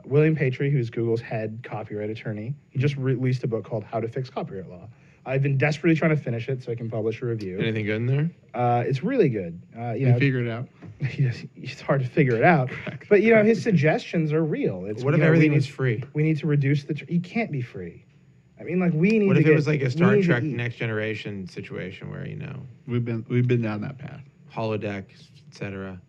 William Patry, who's Google's head copyright attorney, he just released a book called How to Fix Copyright Law. I've been desperately trying to finish it so I can publish a review. Anything good in there? Uh, it's really good. Uh, you You know, figure it out. he it's hard to figure it out, Correct. but you know, his suggestions are real. It's What if know, everything need- was free? We need to reduce the. Tr- he can't be free. I mean, like we need. What to if it was like a Star Trek. Next Generation situation where you know We've been we've been down that path. holodeck, etc.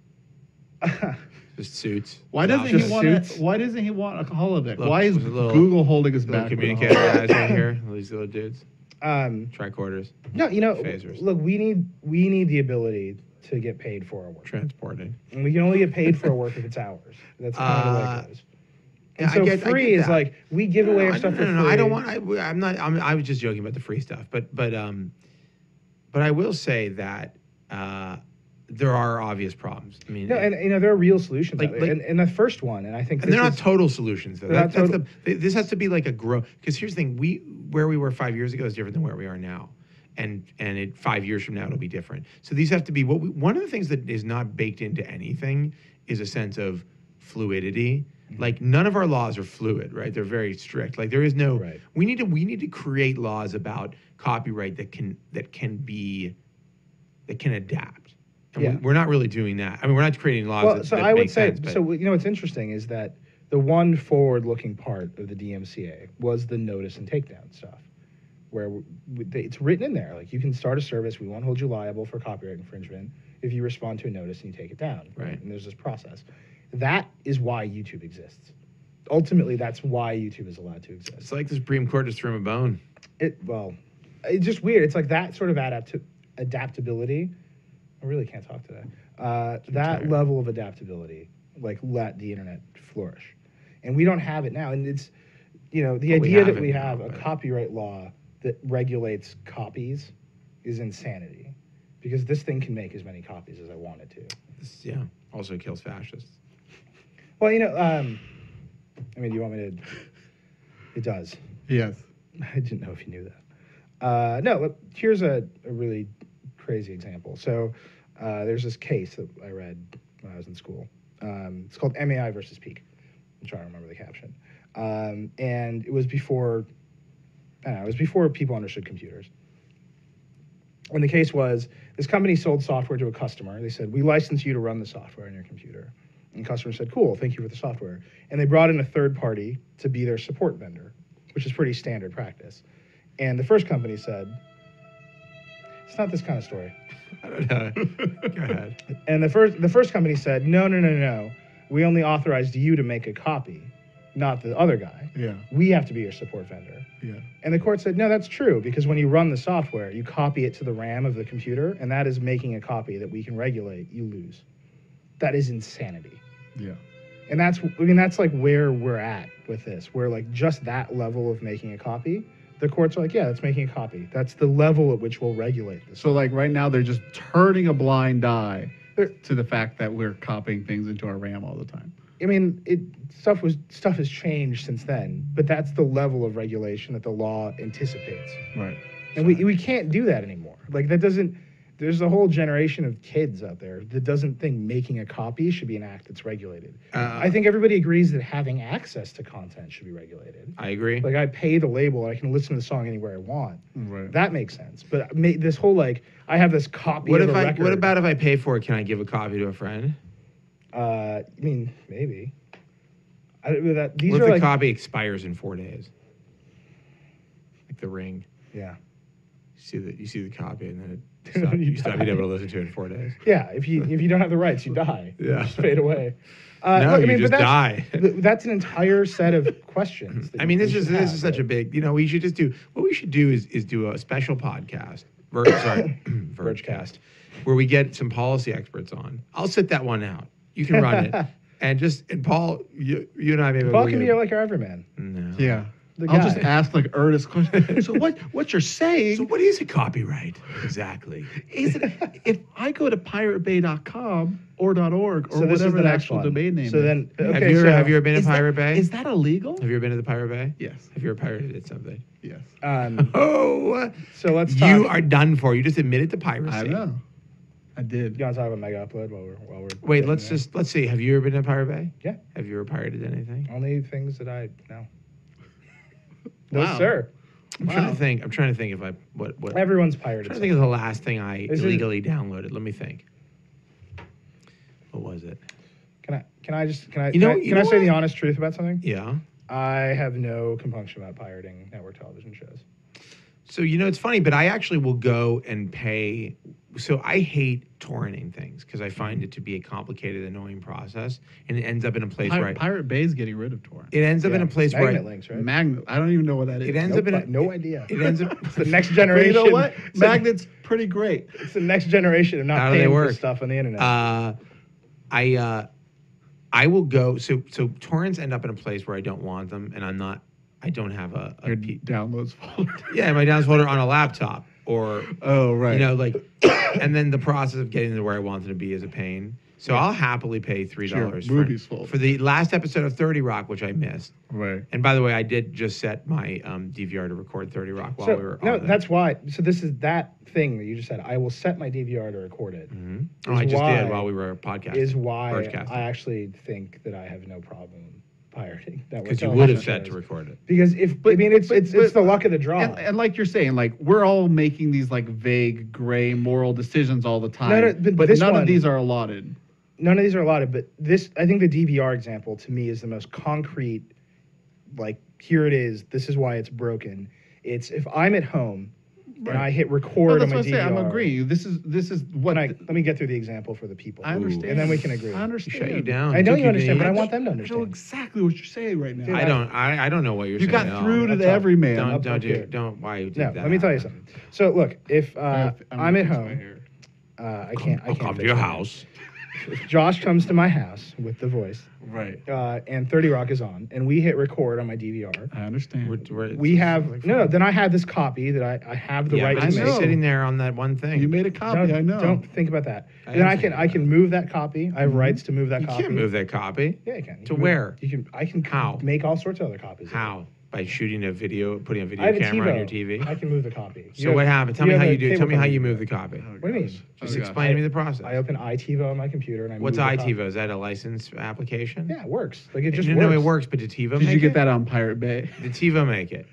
Just suits. Why doesn't he want? suits. A, why doesn't he want a holodeck? Look, why is little- Google holding his back? communicator guys right here? These little dudes, um, tricorders, no, you know, Phasers. look, we need we need the ability to get paid for our work. transporting. And we can only get paid for our work if it's ours. That's kind of the way Uh, it goes. yeah, And I so get- I free is like we give away our I- stuff no, for no, no, free. I don't want. I, I'm not. I'm, I was just joking about the free stuff, but but um, but I will say that uh, there are obvious problems. I mean, No, and you know there are real solutions. Like- like- and, and the first one, and I think and they're not is- total solutions though. That, total- the, this has to be like a grow. Because here's the thing: we where we were five years ago is different than where we are now, and and it, five years from now it'll be different. So these have to be what we, one of the things that is not baked into anything is a sense of fluidity. Mm-hmm. Like none of our laws are fluid, right? They're very strict. Like there is no. Right. We need to we need to create laws about copyright that can that can be that can adapt. Yeah. we, we're not really doing that. I mean, we're not creating laws Well, that, so that I would say sense, so. You know what's interesting is that the one forward-looking part of the DMCA was the notice and takedown stuff, where w- w- they- it's written in there like you can start a service. We won't hold you liable for copyright infringement if you respond to a notice and you take it down. Right. And there's this process. That is why YouTube exists. Ultimately, that's why YouTube is allowed to exist. It's like the Supreme Court just threw him a bone. It well, it's just weird. It's like that sort of adapt adaptability. I really can't talk today. Uh, that tired. level of adaptability, like let the internet flourish, and we don't have it now. And it's, you know, the we idea have that we now, have a but- copyright law that regulates copies is insanity, because this thing can make as many copies as I want it to. This, yeah, also kills fascists. Well, you know, um, I mean, do you want me to? It does. Yes. I didn't know if you knew that. Uh, no, look, here's a, a really crazy example. So uh, there's this case that I read when I was in school. Um, it's called MAI versus Peak. I'm trying to remember the caption. Um, and it was before, I know, it was before people understood computers. And the case was this company sold software to a customer. They said, We license you to run the software on your computer. And the customer said, Cool, thank you for the software. And they brought in a third party to be their support vendor, which is pretty standard practice. And the first company said, It's not this kind of story. I don't know. Go ahead. And the first the first company said, No, no, no, no. We only authorized you to make a copy, not the other guy. Yeah. We have to be your support vendor. Yeah. And the court said, no, that's true because when you run the software, you copy it to the RAM of the computer, and that is making a copy that we can regulate. You lose. That is insanity. Yeah. And that's, I mean, that's like where we're at with this, where like just that level of making a copy, the courts are like, yeah, it's making a copy. That's the level at which we'll regulate this. So like right now they're just turning a blind eye They're- to the fact that we're copying things into our RAM all the time. I mean, it stuff was stuff has changed since then, but that's the level of regulation that the law anticipates. Right. And we, we can't do that anymore. Like that doesn't. There's a whole generation of kids out there that doesn't think making a copy should be an act that's regulated. Uh, I think everybody agrees that having access to content should be regulated. I agree. Like I pay the label, I can listen to the song anywhere I want. Right. That makes sense. But this whole like, I have this copy. what of if a I? Record. What about if I pay for it? Can I give a copy to a friend? Uh, I mean, maybe. I, don't- that these what are if like, the copy expires in four days? Like the ring. yeah, You see the you see the copy and then it stop, You you stop being able to listen to it in four days. yeah. If you if you don't have the rights, you die. Yeah. You just fade away. Uh, no, look, I you mean, but just that's, die. that's an entire set of questions. I mean, this is this have, is such a big. You know, we should just do what we should do is is do a special podcast. Ver, sorry, Vergecast, where we get some policy experts on. I'll sit that one out. You can run it, and just and Paul, you, you and I maybe Paul we'll can be a- like our everyman. no. Yeah. The I'll just ask like earnest questions. so what what you're saying So what is a copyright exactly? is it if I go to piratebay.com or .org or So this is whatever the the next actual one. domain name So is. then, have okay, you ever so- have you ever been to is that- Pirate Bay? Is that illegal? have you ever been to the Pirate Bay? Yes. Have you ever pirated something? Yes. Um, Oh, so let's talk. you are done for. You just admitted to piracy. I know. I did. You want to talk about Mega Upload while we're while we're Wait, getting let's there? just let's see. Have you ever been to Pirate Bay? Yeah. Have you ever pirated anything? only things that I know. No, Wow. sir. I'm trying Wow. to think. I'm trying to think if I what what. I'm Everyone's trying pirated. to think of the last thing I This is- illegally downloaded. Let me think. What was it? Can I can I just can I You know- can I, you can I know say what? the honest truth about something? Yeah. I have no compunction about pirating network television shows. So you know it's funny, but I actually will go and pay. So I hate torrenting things because I find it to be a complicated, annoying process, and it ends up in a place where Pirate, I, Pirate Bay is getting rid of torrent. it ends up in a Yeah. place where Magnet I, links, right? Magnet. I don't even know what that is. it ends Nope, up in a, no idea. It ends up. It's the next But generation. you know what? It's the- Magnet's pretty great. It's the next generation of not How do they paying for work? stuff on the internet. Uh, I uh, I will go. So so torrents end up in a place where I don't want them, and I'm not. I don't have a, a Your P- downloads folder. yeah my downloads folder on a laptop or Oh right. you know like, and then the process of getting to where I want it to be is a pain. So I'll happily pay three Sure, dollars for, for the last episode of Thirty Rock, which I missed. right. And by the way, I did just set my um, DVR to record Thirty Rock while so, we were. no, on that's why. So this is that thing that you just said. I will set my DVR to record it. Mhm. Oh, I just did while we were podcasting. Is why I actually think that I have no problem pirating that. because you would have set to record it. Because if I But- mean it's but- it's it's but- the luck of the draw. And, and like you're saying, like we're all making these like vague, gray moral decisions all the time. no, but but this none one- of these are allotted. None of these are allotted, but this I think the DVR example to me is the most concrete. Like here it is. This is why it's broken. It's if I'm at home Right. And I hit No, record that's on my what I'm DVR. saying. I'm agreeing. This is this is what When I, let me get through the example for the people. I understand. And then we can agree. I understand. Shut you down. I know Took you to understand, but I the- want them to I know understand. exactly what you're saying right now. Dude, I don't. I, I don't know what you're saying. you saying. got at all. through to That's the all. everyman. Don't Up- don't up do here. don't why you did No, that. let me tell you something. So look, if uh, I'm I'm at gonna fix my home, hair. uh, I can't. I I'll can't come to fix your my- house. If Josh comes to my house with the voice, Right. uh, and Thirty Rock is on, and we hit record on my DVR. I understand. We're, we're, We have like- no, no. Then I have this copy that I, I have the yeah, right but to it's make. know. sitting there on that one thing. you made a copy. Don't, I know. don't think about that. I then I can thinking I can move that copy. I have rights to move that you copy. can't move that copy. Yeah, I can. You To can move- where? You can. I can How? make all sorts of other copies. of. How? By shooting a video, putting a video have a camera on your TiVo. TV. I can move the copy. You so what happened? Tell me how have you a do. cable Tell me how company. you move the copy. Oh, What do you mean? Oh, just Oh, explain to me the process. I open iTivo on my computer and I What's move the copy. iTivo? Is that a license application? Yeah, it works. Like it just no, works. no, it works. But did TiVo Did make you get it? that on Pirate Bay? Did TiVo make it?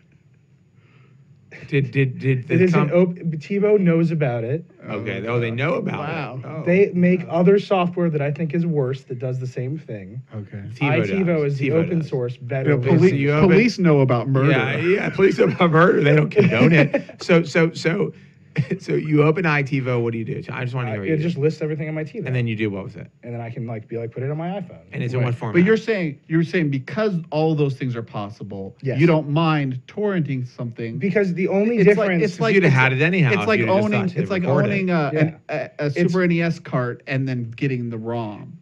Did did did the It is an com- op- TiVo knows about it. Okay. Oh, they know about Wow. it. Oh. They make other software that I think is worse that does the same thing. Okay. TiVo iTivo does. is the TiVo open does. source, You better. know, way- police, you open- police know about murder. Yeah, yeah. Police about murder. They don't condone it. So so so so you open iTivo. What do you do? I just want to hear what it you just do. lists everything on my TiVo, And then you do what with it? and then I can like be like put it on my iPhone. And it's in what format? But you're saying you're saying because all those things are possible, Yes. you don't mind torrenting something. because the only It's like- difference. it's like- you'd have had it anyhow. it's like you'd have just owning it's like record it. owning a, Yeah. an, a, a It's- Super NES cart and then getting the ROM.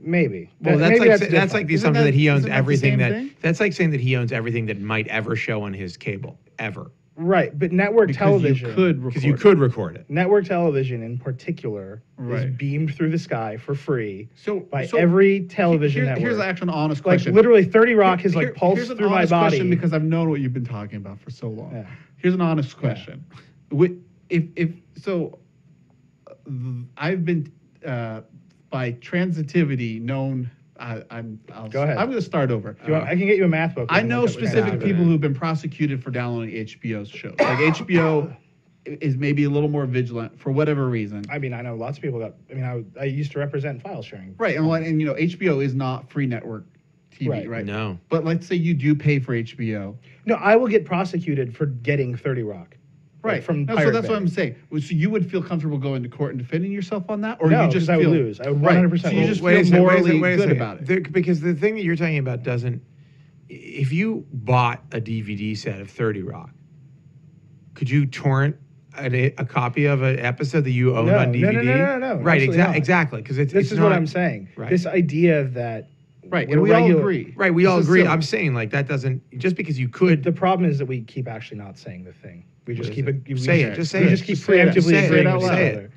maybe. Well, that's maybe like that's, that's, like the Isn't assumption that, that- he owns isn't that everything that thing? that's like saying that he owns everything that might ever show on his cable ever right, but network Because television. you could because you could record it. Network television, in particular, is Right. beamed through the sky for free So by so every television here- network. Here's actually an honest like question. literally, Thirty Rock has Here- like pulsed here's an through my honest body. question because I've known what you've been talking about for so long. Yeah. Here's an honest question. Wi- If if so, uh, I've been uh, by transitivity known. I, I'm. I'll, Go ahead. I'm going to start over. Do you want- I can get you a math book. I know look at what you're specific people who've been prosecuted for downloading HBO's shows. Like HBO is maybe a little more vigilant for whatever reason. I mean, I know lots of people that. I mean, I, I used to represent file sharing. Right, and, and you know HBO is not free network TV, Right. right? No. But let's say you do pay for HBO. No, I will get prosecuted for getting Thirty Rock. Like, Right. from no, so Pirate that's what I'm saying. Well, So you would feel comfortable going to court and defending yourself on that, or No, you just 'cause I would feel, lose. I would Right. 100% So you lose. just Wait a feel second, wait a morally second, wait a good second. about it. The- because the thing that you're talking about doesn't. If you bought a DVD set of Thirty Rock, could you torrent a, a copy of an episode that you own No, on no, DVD? no, no, no, no, Right. absolutely Exa- not. exactly. Because it's This it's is what not- I'm saying. Right. This idea that Right, we're and we all regular- agree. Right, we all This is agree. silly. I'm saying like that doesn't just because you could. the problem is that we keep actually not saying the thing. We just keep it? it. we Say just- it, just we say it. just keep Just say it. preemptively Say it. agreeing Say it with out each loud. other.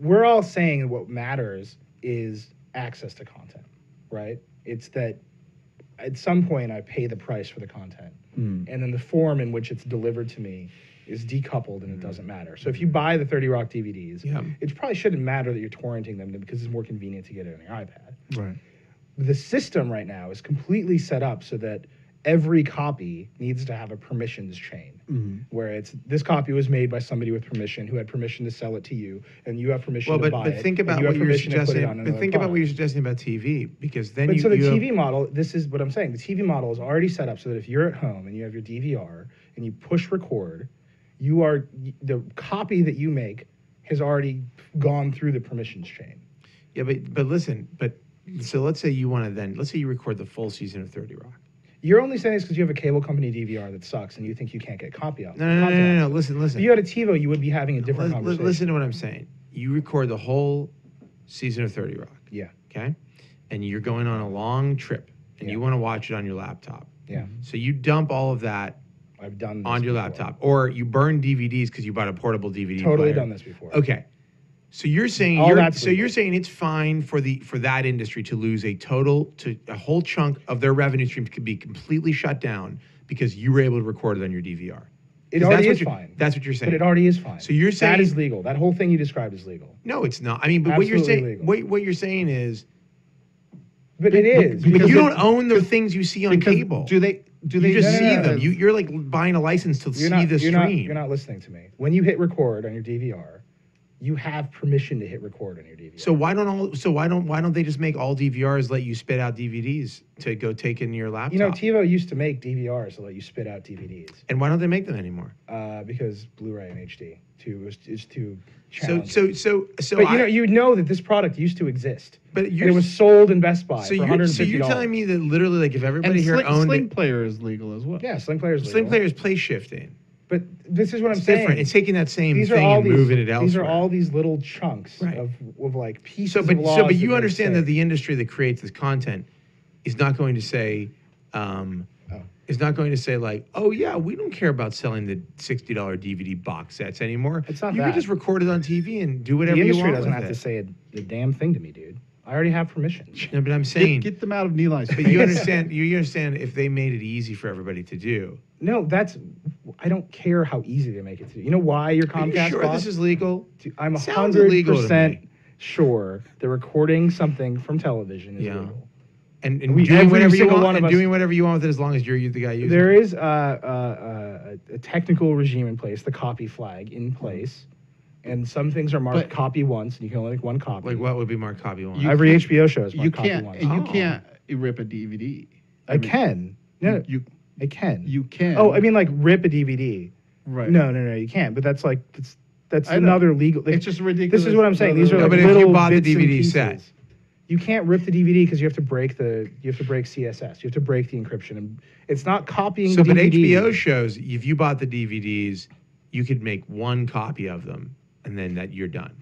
We're all saying what matters is access to content, right? It's that at some point I pay the price for the content, Mm. and then the form in which it's delivered to me is decoupled and it doesn't matter. So if you buy the 30 Rock DVDs, Yeah. it probably shouldn't matter that you're torrenting them because it's more convenient to get it on your iPad Right. the system right now is completely set up so that every copy needs to have a permissions chain Mhm. where it's this copy was made by somebody with permission who had permission to sell it to you and you have permission Well, to but buy but it, think about what you're permission to put it suggesting. But think about what you're suggesting about TV because then but you. so the you have- TV model, this is what I'm saying. The TV model is already set up so that if you're at home and you have your DVR and you push record, you are the copy that you make has already gone through the permissions chain. Yeah, but but listen, but so let's say you want to then let's say you record the full season of Thirty Rock. You're only saying this because you have a cable company DVR that sucks and you think you can't get copy of. No, no, no, no, no, Listen, listen. If you had a TiVo, you would be having a different conversation. listen to what I'm saying. You record the whole season of Thirty Rock, Yeah, okay? And you're going on a long trip, and you want to watch it on your laptop. yeah. So you dump all of that I've done on your before. laptop, or you burn DVDs because you bought a portable DVD. Totally player. done this before. Okay. So you're saying All you're, that's so legal. you're saying it's fine for the for that industry to lose a total to a whole chunk of their revenue stream could be completely shut down because you were able to record it on your DVR. It already is you're- fine. That's what you're saying. But it already is fine. So you're saying- is legal. That whole thing you described is legal. no, it's not. I mean, but what you're saying what, what you're saying is But it is. but Because you don't own the things you see on cable. Do they? Do they you just No, no, see no, them. You, you're like buying a license to You're see not, the you're stream. Not, you're not listening to me. When you hit record on your DVR, you have permission to hit record on your DVR. So why don't all? So why don't why don't they just make all DVRs let you spit out DVDs to go take in your laptop? you know, TiVo used to make DVRs to let you spit out DVDs and why don't they make them anymore? uh, because Blu-ray and HD too is, is too So challenging. so so so. but I, you know, you know that this product used to exist. but And it was sold in Best Buy so for you're 150 so you're telling me that literally like if everybody and here Sling, owned Sling it, Player is legal as well. Yeah, Sling Players. Sling legal. Player's play shifting. But this is what It's I'm saying. different. It's taking that same these are thing and these, moving it elsewhere. These are all these little chunks Right. of, of like pieces so, but of laws so, but you make understand that the industry that creates this content is not going to say, um, Oh. is not going to say like, oh yeah, we don't care about selling the sixty dollar DVD box sets anymore. It's not you that. can just record it on TV and do whatever the you industry want doesn't with have it. to say a, a damn thing to me, dude. I already have permission. No, but I'm saying, Get, get them out of Nilay's but you understand, you understand if they made it easy for everybody to do. No, that's I don't care how easy they make it to. do. You know why your Are you Comcast sure boss? this is legal? Dude, I'm a hundred percent me. sure that recording something from television is Yeah. legal. And, and We- doing whatever you want, and us- doing whatever you want with it as long as you're the guy using There it. is uh, uh, uh, a, a technical regime in place, the copy flag in place, and some things are marked But- copy once, and you can only make one copy. Like what would be marked copy once? You Every HBO show is marked You copy can't. once. You Oh. can't rip a DVD. I can. No, You I can. you can. oh, I mean, like rip a DVD. right. No, no, no, you can't. But that's like that's that's I know. another legal. like, It's just ridiculous. This is what I'm saying. These are No, like but if you bought the bits and DVD set. pieces. You can't rip the DVD because you have to break the you have to break CSS. You have to break the encryption, and it's not copying. So, the but DVD. HBO shows if you bought the DVDs, you could make one copy of them, and then that you're done.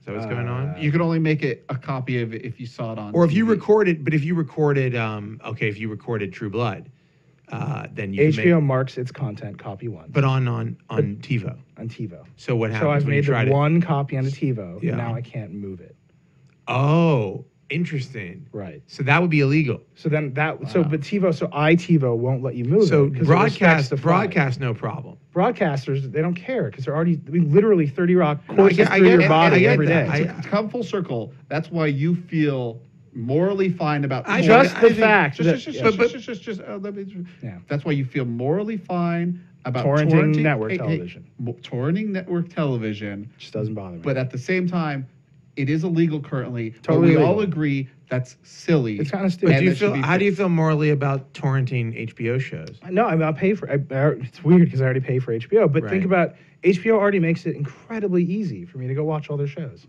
Is that what's going on? Uh, You can only make it a copy of it if you saw it on. Or if you TV. recorded, but if you recorded, um, okay, if you recorded True Blood, uh, then you could HBO make, marks its content copy one. but on on on TiVo. on TiVo. So what happens So I've when you made try the to? one copy on the TiVo. Yeah. And now I can't move it. Oh, interesting. Right. So that would be illegal. So then that so but TiVo so iTiVo won't let you move So it. 'cause it respects broadcast, the broadcast, no problem. broadcasters they don't care because they're already I mean, literally 30 rock No, I courses get- I through get your it. body I get every day. that. I- To come full circle, that's why you feel morally fine about I- Just the think- fact Just, that just, just, But- but- just, just, just, uh, let me- Yeah. That's why you feel morally fine about Torrenting torrenting network hey, hey, television. mo- torrenting network television, just doesn't bother me. but at the same time, it is illegal currently. but Totally we all illegal. agree that's silly. it's kind of stupid. And do you that should feel? be How do you fixed. feel morally about torrenting HBO shows? No, I mean I'll pay for. I, I, it's weird because I already pay for HBO. But think about HBO already makes it incredibly easy for me to go watch all their shows.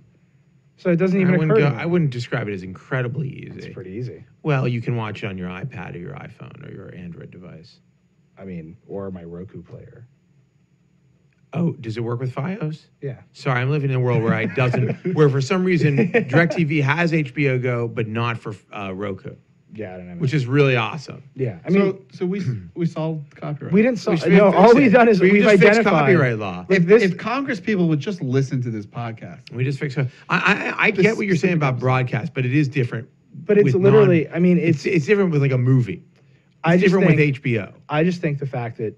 So it doesn't even I occur wouldn't, to go. I wouldn't describe it as incredibly easy. It's pretty easy. Well, you can watch it on your iPad or your iPhone or your Android device. I mean, or my Roku player. Oh, does it work with FiOS? Yeah. Sorry, I'm living in a world where I doesn't, where for some reason DirecTV has HBO Go, but not for uh, Roku. Yeah, I don't know. which is really awesome. yeah. I mean, so so we we solved copyright. we didn't solve. should No, all it. we've done is We we have just fixed identified copyright law. Like If, this, if Congress people would just listen to this podcast, We just fixed it. I, I, I get what you're saying about broadcast, but it is different. but it's with literally. non- I mean, It's it's. it's different with like a movie. It's I just different think, with HBO. I just think the fact that.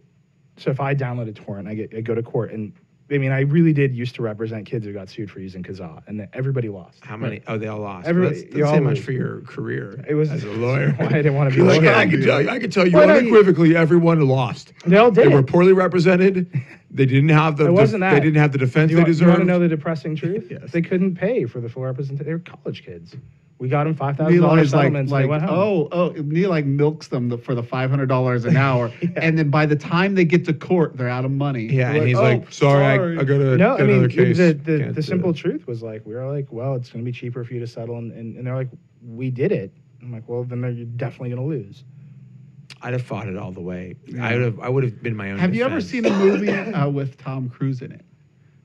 So if I download a torrent, I get I go to court, and I mean, I really did used to represent kids who got sued for using Kazaa, and everybody lost. How many? Oh, they all lost. Every- Well, that's, you say much for your career. It was as a lawyer. I didn't want to be a like, lawyer. I can tell you, I can tell you no, you- unequivocally, everyone lost. They all did. They were poorly represented. They didn't have the. It wasn't that. They didn't have the defense Do they you, want, you want to know the depressing truth? Yes. They couldn't pay for the full representation. They were college kids. We got him five thousand dollars Eli's like, settlements. like they went home. oh, oh, Nilay like milks them the, for the five hundred dollars an hour, and then by the time they get to court, they're out of money. Yeah, They're and he's "Oh, like, sorry, I, I got to no, I mean another case. the the, the simple it." truth was like we were like, well, it's going to be cheaper for you to settle, and, and, and they're like, we did it. I'm like, well, then you're definitely going to lose. I'd have fought it all the way. Yeah. I would have. I would have been my own. Have you ever seen a movie uh, with Tom Cruise in it?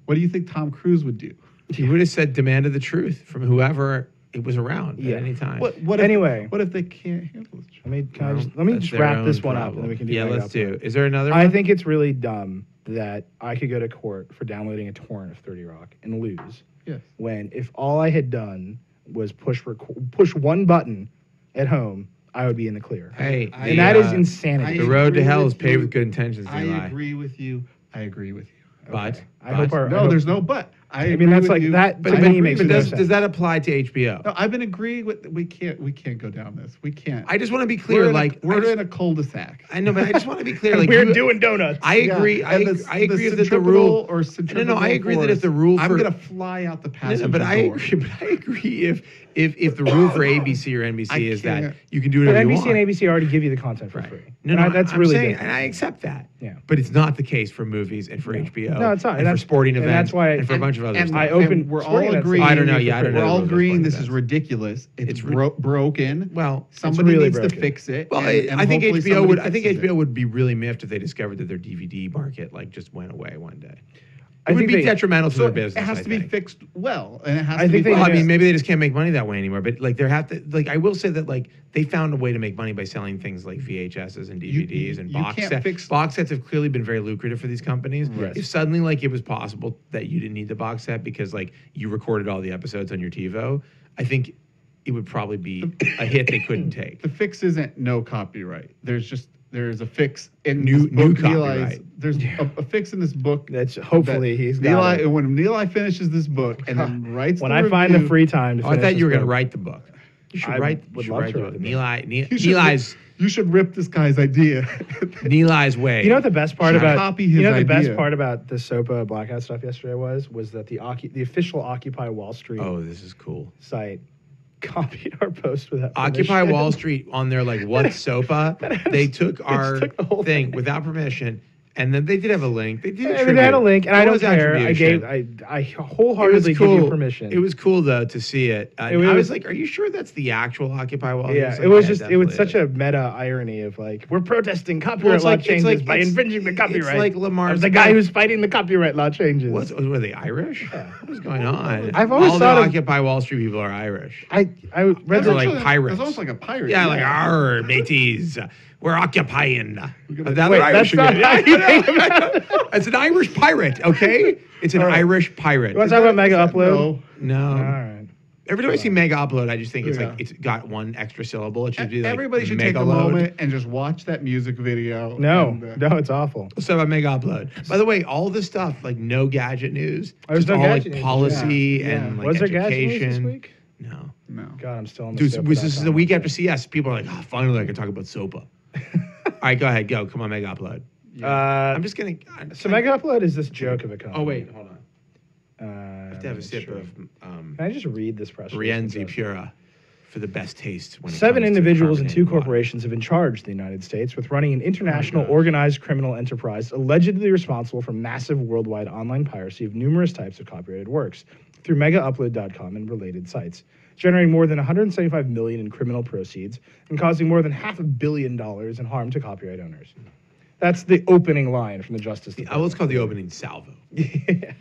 What do you think Tom Cruise would do? He would have said demanded the truth from whoever it was around Yeah. at any time. What? What? If, Anyway. what if they can't handle it? Let me can I Well, just, let me just wrap own this one up, and then we can do Yeah, let's do. Is there another? I one? think it's really dumb that I could go to court for downloading a torrent of Thirty Rock and lose. Yes. when if all I had done was push rec- push one button at home, I would be in the clear. Hey, I- and that is uh, insanity. The road to hell is paved you. with good intentions. I agree with you. I agree with you. But, I hope but- our- I No, hope- there's no but. I, I mean, that's like you. that but, to I but, me agree makes but no does, sense. does that apply to HBO? No, I've been agreeing with. We can't. We can't go down this. We can't. I just want to be clear. we're like a, we're just- in a cul-de-sac. I know, but I just want to be clear. Like we're you- doing donuts. I Yeah, agree. I, the- I agree the that the centripetal rule. or no, no, I centrifugal agree that if force, the rule I'm gonna fly out the No, passenger no, but I agree. But I agree if if if the rule for ABC or NBC I is that can't- you can do But whatever you NBC want. and ABC already give you the content for Right. free. No, And no, I- that's I'm really saying, different. and I accept that. Yeah. But it's not the case for movies and for No. HBO. No, it's not, And, and for that's- sporting and events that's why- and for a bunch of other and stuff. I and open We're all sporting events. agreeing. I don't know, yeah, I don't We're all the rules of agreeing sporting this is events. ridiculous. It's, It's ri- bro- broken. well, somebody really needs to fix it. well, and- I- and I think hopefully HBO would. I think fixes it. HBO would be really miffed if they discovered that their DVD market like just went away one day. I It would think be they- detrimental to So their business. it has I to be think. fixed well, and it has I to think be. they Well, I mean, maybe they just can't make money that way anymore. But like, they have to. Like, I will say that like they found a way to make money by selling things like VHSs and You- DVDs and you box can't sets. fix- box sets have clearly been very lucrative for these companies. Yes. If suddenly like it was possible that you didn't need the box set because like you recorded all the episodes on your TiVo, I think it would probably be a hit they couldn't take. the fix isn't no copyright. There's just there's a fix in New- this new book. Nilay's- copyright. There's a, a fix in this book. That's hopefully that he's got Nilay. it. When Nilay finishes this book and then writes When the I find the review- free time to Oh, I finish thought you were this going to book- write the book. You should I write. You would should love write to the write book. the Nilay, Nilay, You should Eli's You should rip this guy's idea. Eli's way. You know what the best part Should about copy you his know the best idea. part about the SOPA blackout stuff yesterday was was that the Occu- the official Occupy Wall Street Oh, this is cool. site copied our post without Occupy permission. Wall Street on their like what SOPA. they took our took thing thing. without permission, and then they did have a link. They did. I mean, they had a link, and It I don't care. I gave I I wholeheartedly cool. give you permission. It was cool though to see it. Uh, It I was was- like, "Are you sure that's the actual Occupy Wall?" yeah, Street? it was Yeah, just it was such a meta irony of like we're protesting copyright it's law like- changes like- by infringing the copyright. it's like Lamar's the guy who's fighting the copyright law changes. What's, were they Irish? What's going on? I've always all thought the of- Occupy Wall Street people are Irish. I I read They're like pirates. It's almost like a pirate. Yeah, like our mateys. We're occupying. Now Wait, they're that's not again. how you think. It's an Irish pirate, okay? It's an All right. Irish pirate. You want to talk about Mega Upload? No. No. All right. Every time I see mega upload, I just think it's Yeah. like it's got one extra syllable. It should be like Everybody should take a megaload. moment and just watch that music video. No, and, uh, no, it's awful. Let's talk about mega upload. By the way, all this stuff like no gadget news, There's just no all gadget like news. policy Yeah. and like was there gadget education. news this week? No, No. God, I'm still on the dude, soap this is the week after CES. People are like, oh, finally, I can talk about SOPA. all right, go ahead, go. Come on, mega upload. Uh, I'm just gonna. I'm so Mega Upload is this joke of a company. Oh wait, hold on. Uh, I have to have a sip of um, Can I just read this press release? Rienzi Pura for the best taste. When Seven individuals and two carbonated water. corporations have been charged in the United States with running an international gosh. organized criminal enterprise allegedly responsible for massive worldwide online piracy of numerous types of copyrighted works through megaupload.com and related sites, generating more than 175 million in criminal proceeds and causing more than half a billion dollars in harm to copyright owners. That's the opening line from the Justice I Department. was called the opening salvo. Why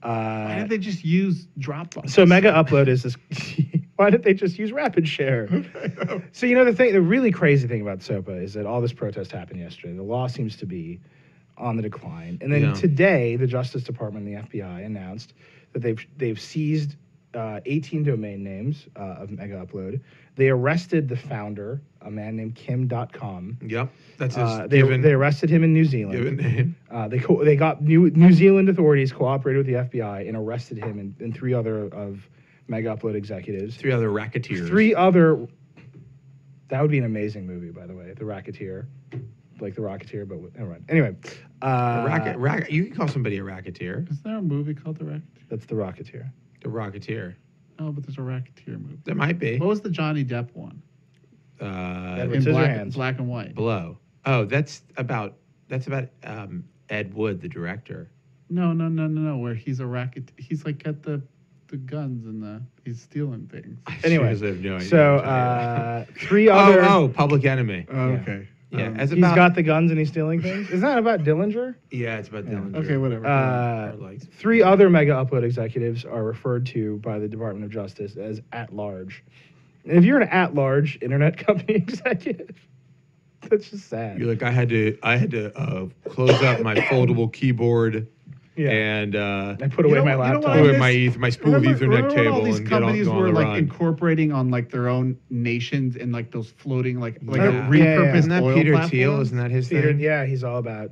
Uh, did they just use Dropbox? so Mega Upload is this. why did they just use RapidShare? So you know the thing, the really crazy thing about SOPA is that all this protest happened yesterday. The law seems to be on the decline, and then Yeah. today the Justice Department and the FBI announced that they've they've seized uh, 18 domain names uh, of Mega Upload. They arrested the founder, a man named Kim Dotcom. Yep, that's his Uh, they, given, they arrested him in New Zealand. given name. Uh, they co- they got New New Zealand authorities cooperated with the FBI and arrested him and, and three other of Mega Upload executives. Three other racketeers. Three other. That would be an amazing movie, by the way. The Racketeer, like the Rocketeer, but with, never mind. Anyway, A uh, racket, racket, you can call somebody a racketeer. Is there a movie called The Racketeer? that's the Rocketeer. The Rocketeer. Oh, but there's a Rocketeer movie. There might be. What was the Johnny Depp one? Uh, In black, Scissorhands. black and white. Blow. Oh, that's about that's about um, Ed Wood, the director. No, no, no, no, no. Where he's a racket. He's like got the the guns and the he's stealing things. Anyway, I have no idea So uh, three other. oh, oh, Public Enemy. Oh, Yeah. okay. Yeah, Um, as he's about got the guns and he's stealing things. Isn't that about Dillinger? yeah, it's about Yeah. Dillinger. okay, whatever. Uh, Or like- three other mega upload executives are referred to by the Department of Justice as at large. And if you're an at large internet company executive, that's just sad. You're like I had to I had to uh, close up my foldable keyboard yeah. and uh, I put You away know my what- you know laptop. what I put away miss- my eth- my spool remember, Ethernet remember cable all these and get on, companies go on were the like run. incorporating on like their own nations and like those floating like like Yeah. a Yeah, yeah, yeah. Isn't that oil Peter platforms? Thiel? Isn't that his Peter, thing? yeah, he's all about.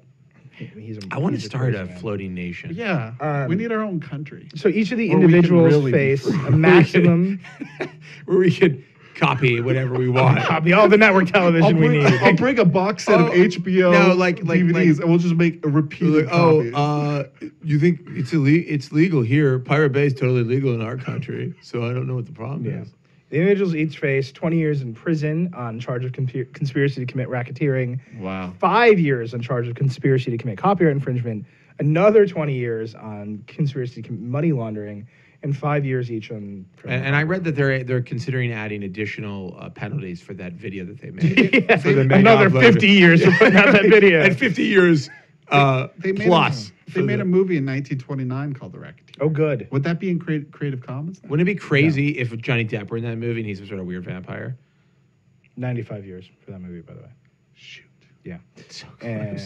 He's a, I want to start crazy a man. floating nation. Yeah, Um, we need our own country. So each of the Where individuals really face a maximum where we could copy whatever we want. copy all the network television I'll we need. I'll bring a box set Oh, of HBO no, like- like- DVDs, like- and we'll just make a repeated Like, oh, uh, you think it's ille- It's legal here. Pirate Bay is totally legal in our country, so I don't know what the problem Yeah. is. The individuals each face 20 years in prison on charge of compu- conspiracy to commit racketeering, wow. five years on charge of conspiracy to commit copyright infringement, another 20 years on conspiracy to commit money laundering, and five years each on. And, and I read that they're they're considering adding additional uh, penalties for that video that they made. Yeah, For the mega another 50 years for putting out that video. and 50 years uh, They made plus. A, they made the- a movie in 1929 called The Racketeer. oh, good. Would that be in Creative, creative Commons? then? Wouldn't it be crazy if Johnny Depp were in that movie and he's some sort of weird vampire? 95 years for that movie, by the way. Yeah. It's so And,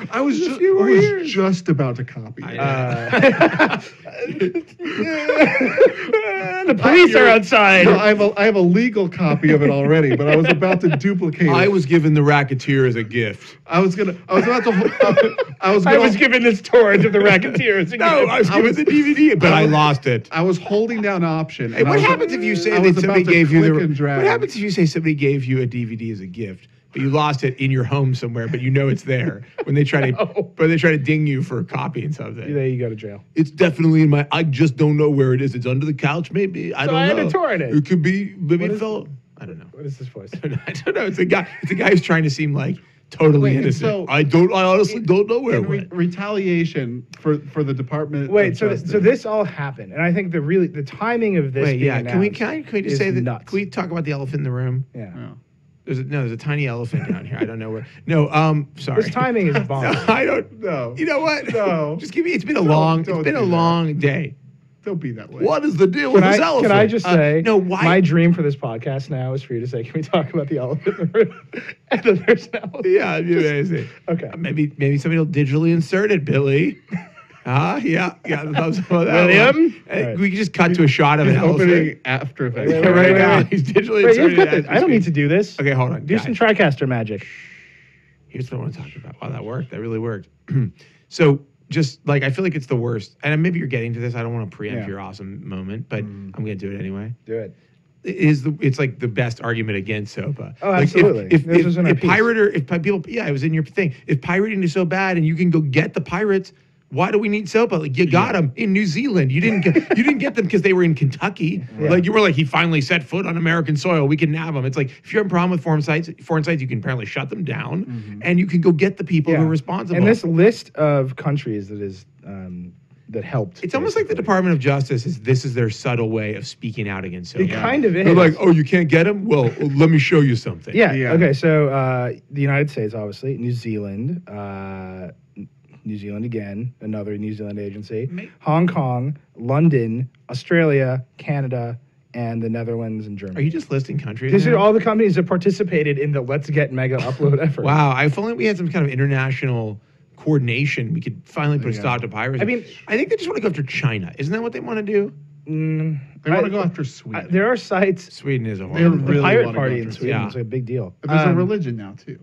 I was, Just a I was just about to copy I it. uh, the police are outside. No, I have a I have a legal copy of it already, but I was about to duplicate it. I was given the Racketeer as a gift. I was gonna I was about to ho- I was I gonna, was given this torrent of the Racketeers. No, I was I given was- the DVD, but I I lost it. I was holding down option. Hey, what happens if you say that somebody gave you the? click and drag. What happens if you say somebody gave you a DVD as a gift, but you lost it in your home somewhere, but you know it's there when they try to, No. but they try to ding you for copying something? There you go to jail. It's definitely in my. I just don't know where it is. It's under the couch, maybe. I So don't I had know. to torrent it. It could be. Maybe What it is- fell. I don't know. What is this voice? I don't know. It's a guy. It's a guy who's trying to seem like totally Wait, innocent. so- I don't. I honestly don't know where it in re- went. retaliation for for the Department. Wait, of so th- Justice. so this all happened, and I think the really the timing of this. Wait, being yeah. Can we? Can I? Can we just say that? Nuts. Can we talk about the elephant in the room? yeah. Yeah. There's a, no. There's a tiny elephant down here. I don't know where. No. Um. Sorry. This timing is No. I don't. know. You know what? No. Just give me. It's been a Don't- long. don't It's been a do that. long day. Don't be that way. What is the deal Can with I, this elephant? can I just Uh, say, no? Why? my dream for this podcast now is for you to say, can we talk about the elephant in the room? and then there's an elephant. yeah. it'd be amazing. Okay. Uh, Maybe maybe somebody will digitally insert it, Billy. Ah, yeah, yeah. the thumbs that William? one. Uh, Alright. We can just cut to a shot of He's an opening After Effects. Wait, Yeah, wait, right wait, now, wait. he's digitally Wait, you've it as I don't need to do this. Okay, hold on. Do guys. some TriCaster magic. Here's what I want to talk about. Wow, that worked. That really worked. so just like I feel like it's the worst, and maybe you're getting to this. I don't want to preempt Yeah. Mm. your awesome moment, but I'm going to do it anyway. Do it. It is the it's like the best argument against SOPA. Oh, Like, if- absolutely. If, This if, was if piece. pirate or if people, yeah, it was in your thing. If pirating is so bad and you can go get the pirates, why do we need SOPA? Like you got them in New Zealand. You didn't get you didn't get them because they were in Kentucky. Yeah. Like you were like he finally set foot on American soil. We can nab them. It's like if you have a problem with foreign sites, foreign sites, you can apparently shut them down, and you can go get the people who Mm-hmm. Are responsible. And this list of countries that is um, that helped. it's almost like the. Department of Justice is this is their subtle way of speaking out against SOPA. It kind of is. They're like, oh, you can't get them? Well, let me show you something. Yeah. Yeah. Okay. So uh, the United States, obviously, New Zealand, uh, N- New Zealand again, another New Zealand agency, Ma- Hong Kong, London, Australia, Canada, and the Netherlands and Germany. Are you just listing countries? These now? are all the companies that participated in the Let's Get Mega Upload effort. Wow, if only we had some kind of international coordination, we could finally put a Yeah. stop to piracy. I mean- I think they just want to go after China. Isn't that what they want to do? Mm, They want I- to go after I- Sweden. there are sites. Sweden is a They're horrible. The really pirate wanna party after in Sweden. Sweden Yeah. is a big deal. But there's a Um, religion now too.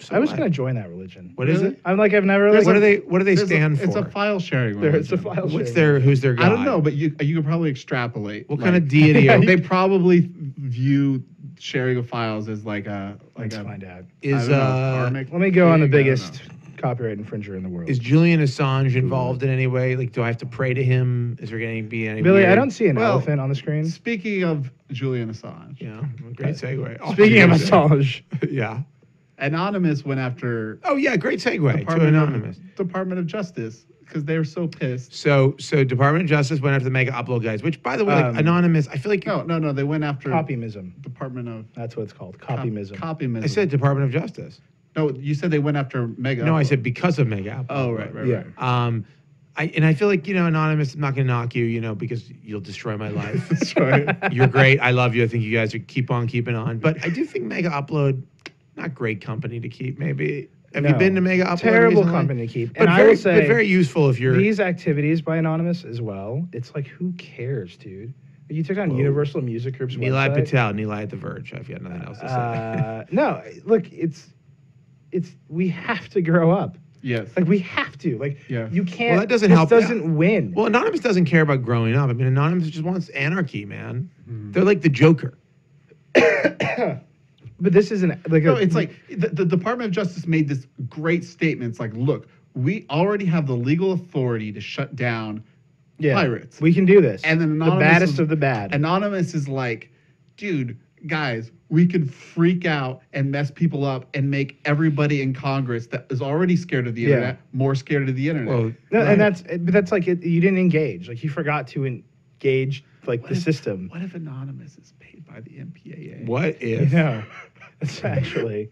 So I was going to join that religion. What is Really? it? I'm like I've never. There's Like, What do they? What do they There's a- stand for? It's a file sharing. There, it's a religion. file. What's sharing. their? Who's their god? I don't know, but you you could probably extrapolate. What like- kind of deity are- they probably view sharing of files as like a like Let's a find out. I Is don't know, uh, karmic Let me go on the thing? I don't biggest copyright infringer in the world. is Julian Assange involved in any way? Like, do I have to pray to him? Is there going to be any? Billy, I weird- don't see an Well, elephant on the screen. Speaking of Julian Assange, Yeah, great segue. Oh, Speaking of. Assange, yeah. Anonymous went after Oh yeah, great segue to Department anonymous. of, Department of Justice because they were so pissed. So, so Department of Justice went after the mega upload guys, which, by the way, like, Um, anonymous. I feel like No, no, no. They went after Kopimism. Department of That's what it's called. Cop- Kopimism. Kopimism. I said Department of Justice. no. You said they went after Mega. No, I said because of mega upload. Oh, right, right, Yeah. right. Um, I and I feel like you know, anonymous. I'm not going to knock you, you know, because you'll destroy my life. Sorry. You're great. I love you. I think you guys are keep on keeping on. But I do think Mega Upload, not great company to keep. Maybe have you been to Mega Upload? Terrible recently? company to keep. But and I very, will say, but very useful if you're. these activities by Anonymous as well. It's like, who cares, dude? You took on Whoa. Universal Music Group's Nilay website. Patel, Nilay at the Verge. I've got nothing else to say. Uh, no, look, it's it's we have to grow up. yes. Like we have to. Like Yeah. you can't. Well, that doesn't this help. Doesn't win. well, anonymous doesn't care about growing up. I mean, anonymous just wants anarchy, man. Hmm. They're like the Joker. but this isn't like No, a, it's like the, the Department of Justice made this great statement. It's like, look, we already have the legal authority to shut down yeah, pirates. We can do this. And then the Anonymous baddest is- of the bad. Anonymous is like, dude, guys, we could freak out and mess people up and make everybody in Congress that is already scared of the Yeah. internet more scared of the internet. Well, No, right. and that's but that's like it, you didn't engage. Like you forgot to engage like What the if- system. what if Anonymous is paid by the MPAA? what if? know, it's actually.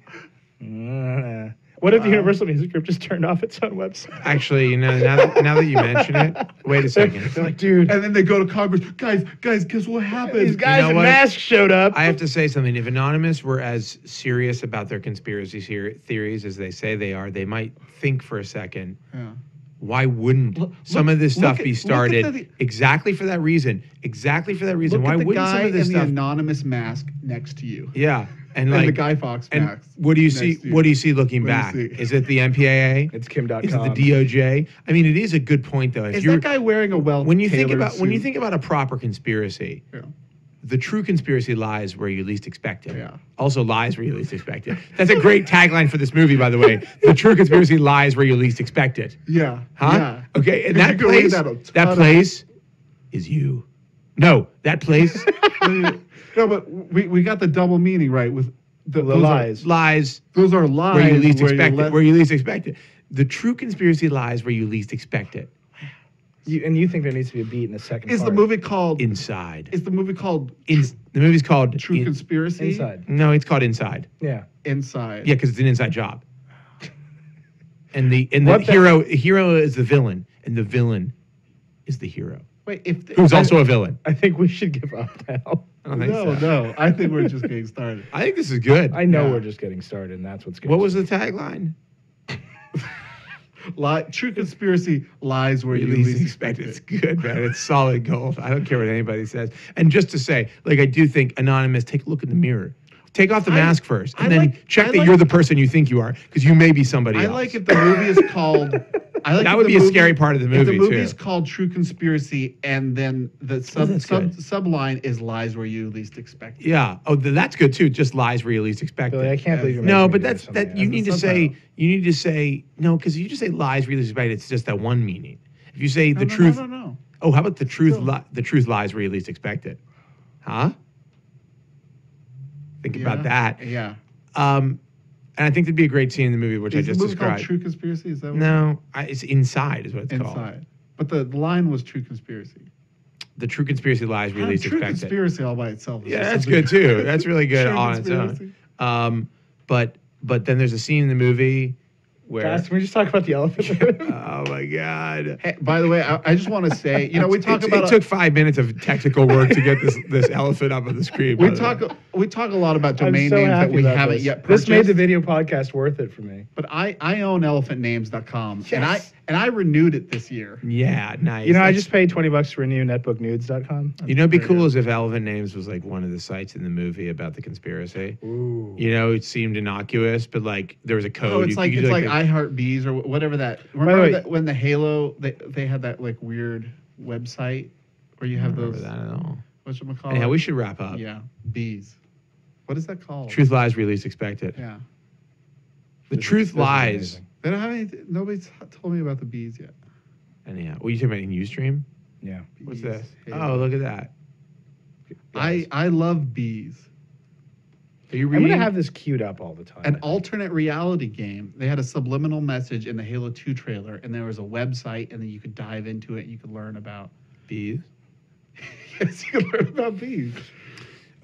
Uh, what if the Universal Music Group just turned off its own website? Actually, you know, now that, now that you mention it, wait a second. they're like, dude, And then they go to Congress, guys, guys, guess what happened? these guys know in what? masks showed up. I have to say something. If Anonymous were as serious about their conspiracy theor- theories as they say they are, they might think for a second. Yeah. Why wouldn't Look- some of this look stuff at- be look at started the- exactly for that reason? Exactly for that reason. Look Why at the wouldn't guy some of this in the stuff? anonymous mask next to you. yeah, and And, like the Guy Fawkes and mask. what do you see? to What do you see looking What back? see? Is it the MPAA? it's Kim Dotcom. Is it the DOJ? I mean, it is a good point though. If Is you're that guy wearing a well? when you think tailored about when you think about a proper conspiracy, Yeah. the true conspiracy lies where you least expect it. Yeah. Also lies where you least expect it. That's a great tagline for this movie, by the way. The true conspiracy lies where you least expect it. Yeah. Huh? Yeah. Okay, and that place, that that, a of- place is you. No, that place no, but we, we got the double meaning right with the, The those lies. lies those are lies where you least where expect let- it. Where you least expect it. The true conspiracy lies where you least expect it. You, and you think there needs to be a beat in the second is the movie called? Inside. is the movie called In, the movie's called True In- Conspiracy? inside? No, it's called Inside. Yeah. Inside. Yeah, because it's an inside job. And the and the the- hero hero is the villain, and the villain is the hero, Wait, if who's also a villain. I think we should give up now. I don't think no, so. no. I think we're just getting started. I think this is good. I know Yeah. we're just getting started, and that's what's good. what was the tagline? Lie, true conspiracy lies where you, you least expect it. It's good, man. It's solid gold. I don't care what anybody says. And just to say, like I do think anonymous, take a look in the mirror. Take off the I- mask first, and I then like- check I that like- you're the person you think you are, because you may be somebody else. I else. like if the movie is called. I like That would the be a scary part of the If movie, the movie is too. called True Conspiracy, and then the sub, that's sub good. subline is lies where you least expect. it. yeah. Oh, th- that's good too. Just lies where you least expect Billy, I can't believe you're No, but that's that. You else. need to That's a say. You need to say no, because you just say lies where you least expect. It, it's just that one meaning. If you say No, the no, truth. No, no, no. Oh, how about the truth? Li- the truth lies where you least expect it. Huh? Think about that. Yeah. Um, and I think there'd be a great scene in the movie which is I just the movie described. called True Conspiracy? Is that what no, I, it's inside is what it's called. Inside. But the line was True Conspiracy. The true conspiracy lies Huh, least True. Conspiracy all by itself. Yeah, that's something- good too. That's really good on its own. Um, but but then there's a scene in the movie where Guys, can we just talk about the elephant? oh my god. Hey, by the way, I, I just want to say, you know, we talk it, about it took five minutes of technical work to get this this elephant up on the screen. we talk we talk a lot about domain so names that we haven't this. yet This made the video podcast worth it for me. But I I own elephantnames.com and I and I renewed it this year. Yeah, nice. You know, I just paid 20 bucks to renew netbooknudes.com. You know, it'd be cool good. as if Elephant Names was like one of the sites in the movie about the conspiracy. Ooh. You know, it seemed innocuous, but like there was a oh, code. Oh, it's could like do, it's like a- I Heart Bees or whatever that. the Remember way- that when the Halo they they had that like weird website where you I have don't remember those that at all. what's it called? Anyhow, we should wrap up. yeah bees. What is that called? Truth lies, we least expect it. Yeah. The This truth is lies. They don't have anything. Nobody's told me about the bees yet. Anyhow, what are you talking about in Ustream? Yeah. What's this? Halo. Oh, look at that. I I love bees. Are you I'm reading? going to have this queued up all the time. An alternate reality game. They had a subliminal message in the Halo 2 trailer, and there was a website, and then you could dive into it. and You could learn about. bees. yes, you could learn about bees.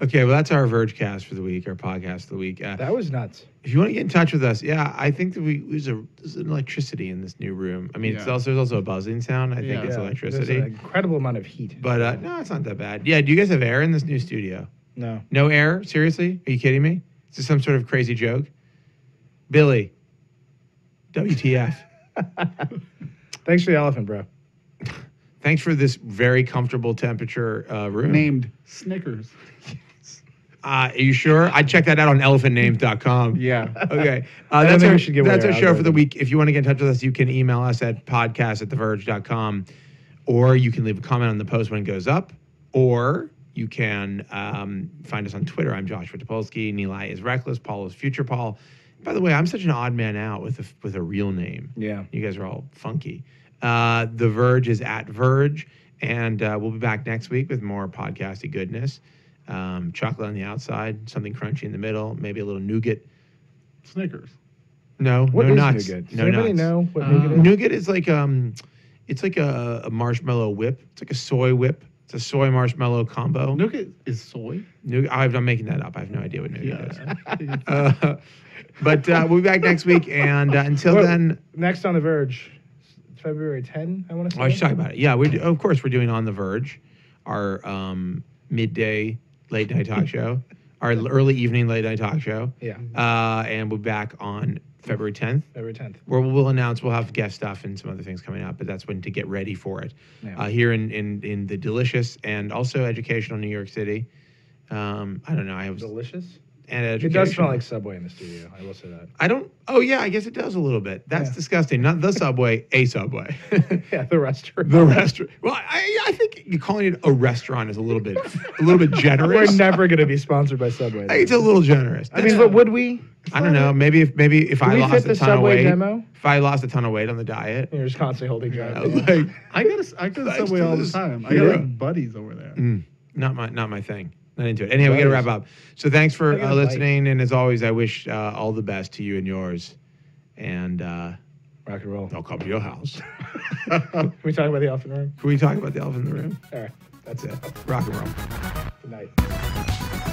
Okay, well, that's our Vergecast for the week, our podcast of the week. Uh, That was nuts. if you want to get in touch with us, yeah, I think that we there's a there's an electricity in this new room. I mean, it's Yeah. also there's also a buzzing sound. I think Yeah. it's Yeah, electricity. There's an incredible amount of heat. But uh, no, it's not that bad. Yeah, do you guys have air in this new studio? No. No air? Seriously? Are you kidding me? Is this some sort of crazy joke? Billy, WTF? Thanks for the elephant, bro. Thanks for this very comfortable temperature uh, room. Named Snickers. Uh, are you sure? I'd check that out on elephantnames.com. Yeah. Okay. Uh, that's our, should give that's our show for the week. If you want to get in touch with us, you can email us at podcast at theverge.com or you can leave a comment on the post when it goes up or you can um, find us on Twitter. I'm Joshua Topolsky. Nilay is Reckless. Paul is Future Paul. By the way, I'm such an odd man out with a, with a real name. Yeah. You guys are all funky. Uh, the Verge is at Verge, and uh, we'll be back next week with more podcasty goodness. Um, chocolate on the outside, something crunchy in the middle, maybe a little nougat. Snickers. No, What no is nuts. nougat? Does No anybody nuts. know what Uh, nougat is? Nougat is like um, it's like a, a marshmallow whip. It's like a soy whip. It's a soy marshmallow combo. Nougat is soy. Nougat. I'm not making that up. I have no idea what nougat is. Uh, but uh, we'll be back next week, and uh, until Well, then. Next on The Verge, February 10, I want to say. Oh, I should talk about it. Yeah, we do, of course we're doing on the Verge, our um, midday late night talk show, our early evening late night talk show, Yeah, uh, and we'll be back on February 10th, February 10th. where we'll announce we'll have guest stuff and some other things coming up. But that's when to get ready for it. Yeah. Uh, here in, in in the delicious and also educational New York City. Um, I don't know. I was Delicious. And It does smell like Subway in the studio. I will say that. I don't. Oh yeah, I guess it does a little bit. That's Yeah. disgusting. Not the subway, a subway. yeah, the restaurant. The restaurant. Well, I, I think you calling it a restaurant is a little bit a little bit generous. We're never going to be sponsored by Subway. I think it's a little generous. I mean, but would we? I don't know. Maybe if maybe if Can I lost fit a the ton of Subway weight, demo? if I lost a ton of weight on the diet, You're just constantly holding I drugs. like, I go to I go to Subway all the this time. I got like buddies over there. mm, not my not my thing. Not into it. Anyhow, we got to wrap up. So thanks for uh, listening, and as always, I wish uh, all the best to you and yours. And uh, Rock and roll. I'll come to your house. Can we talk about the elephant in the room? Can we talk about the elephant in the room? All right. That's it. Rock and roll. Good night.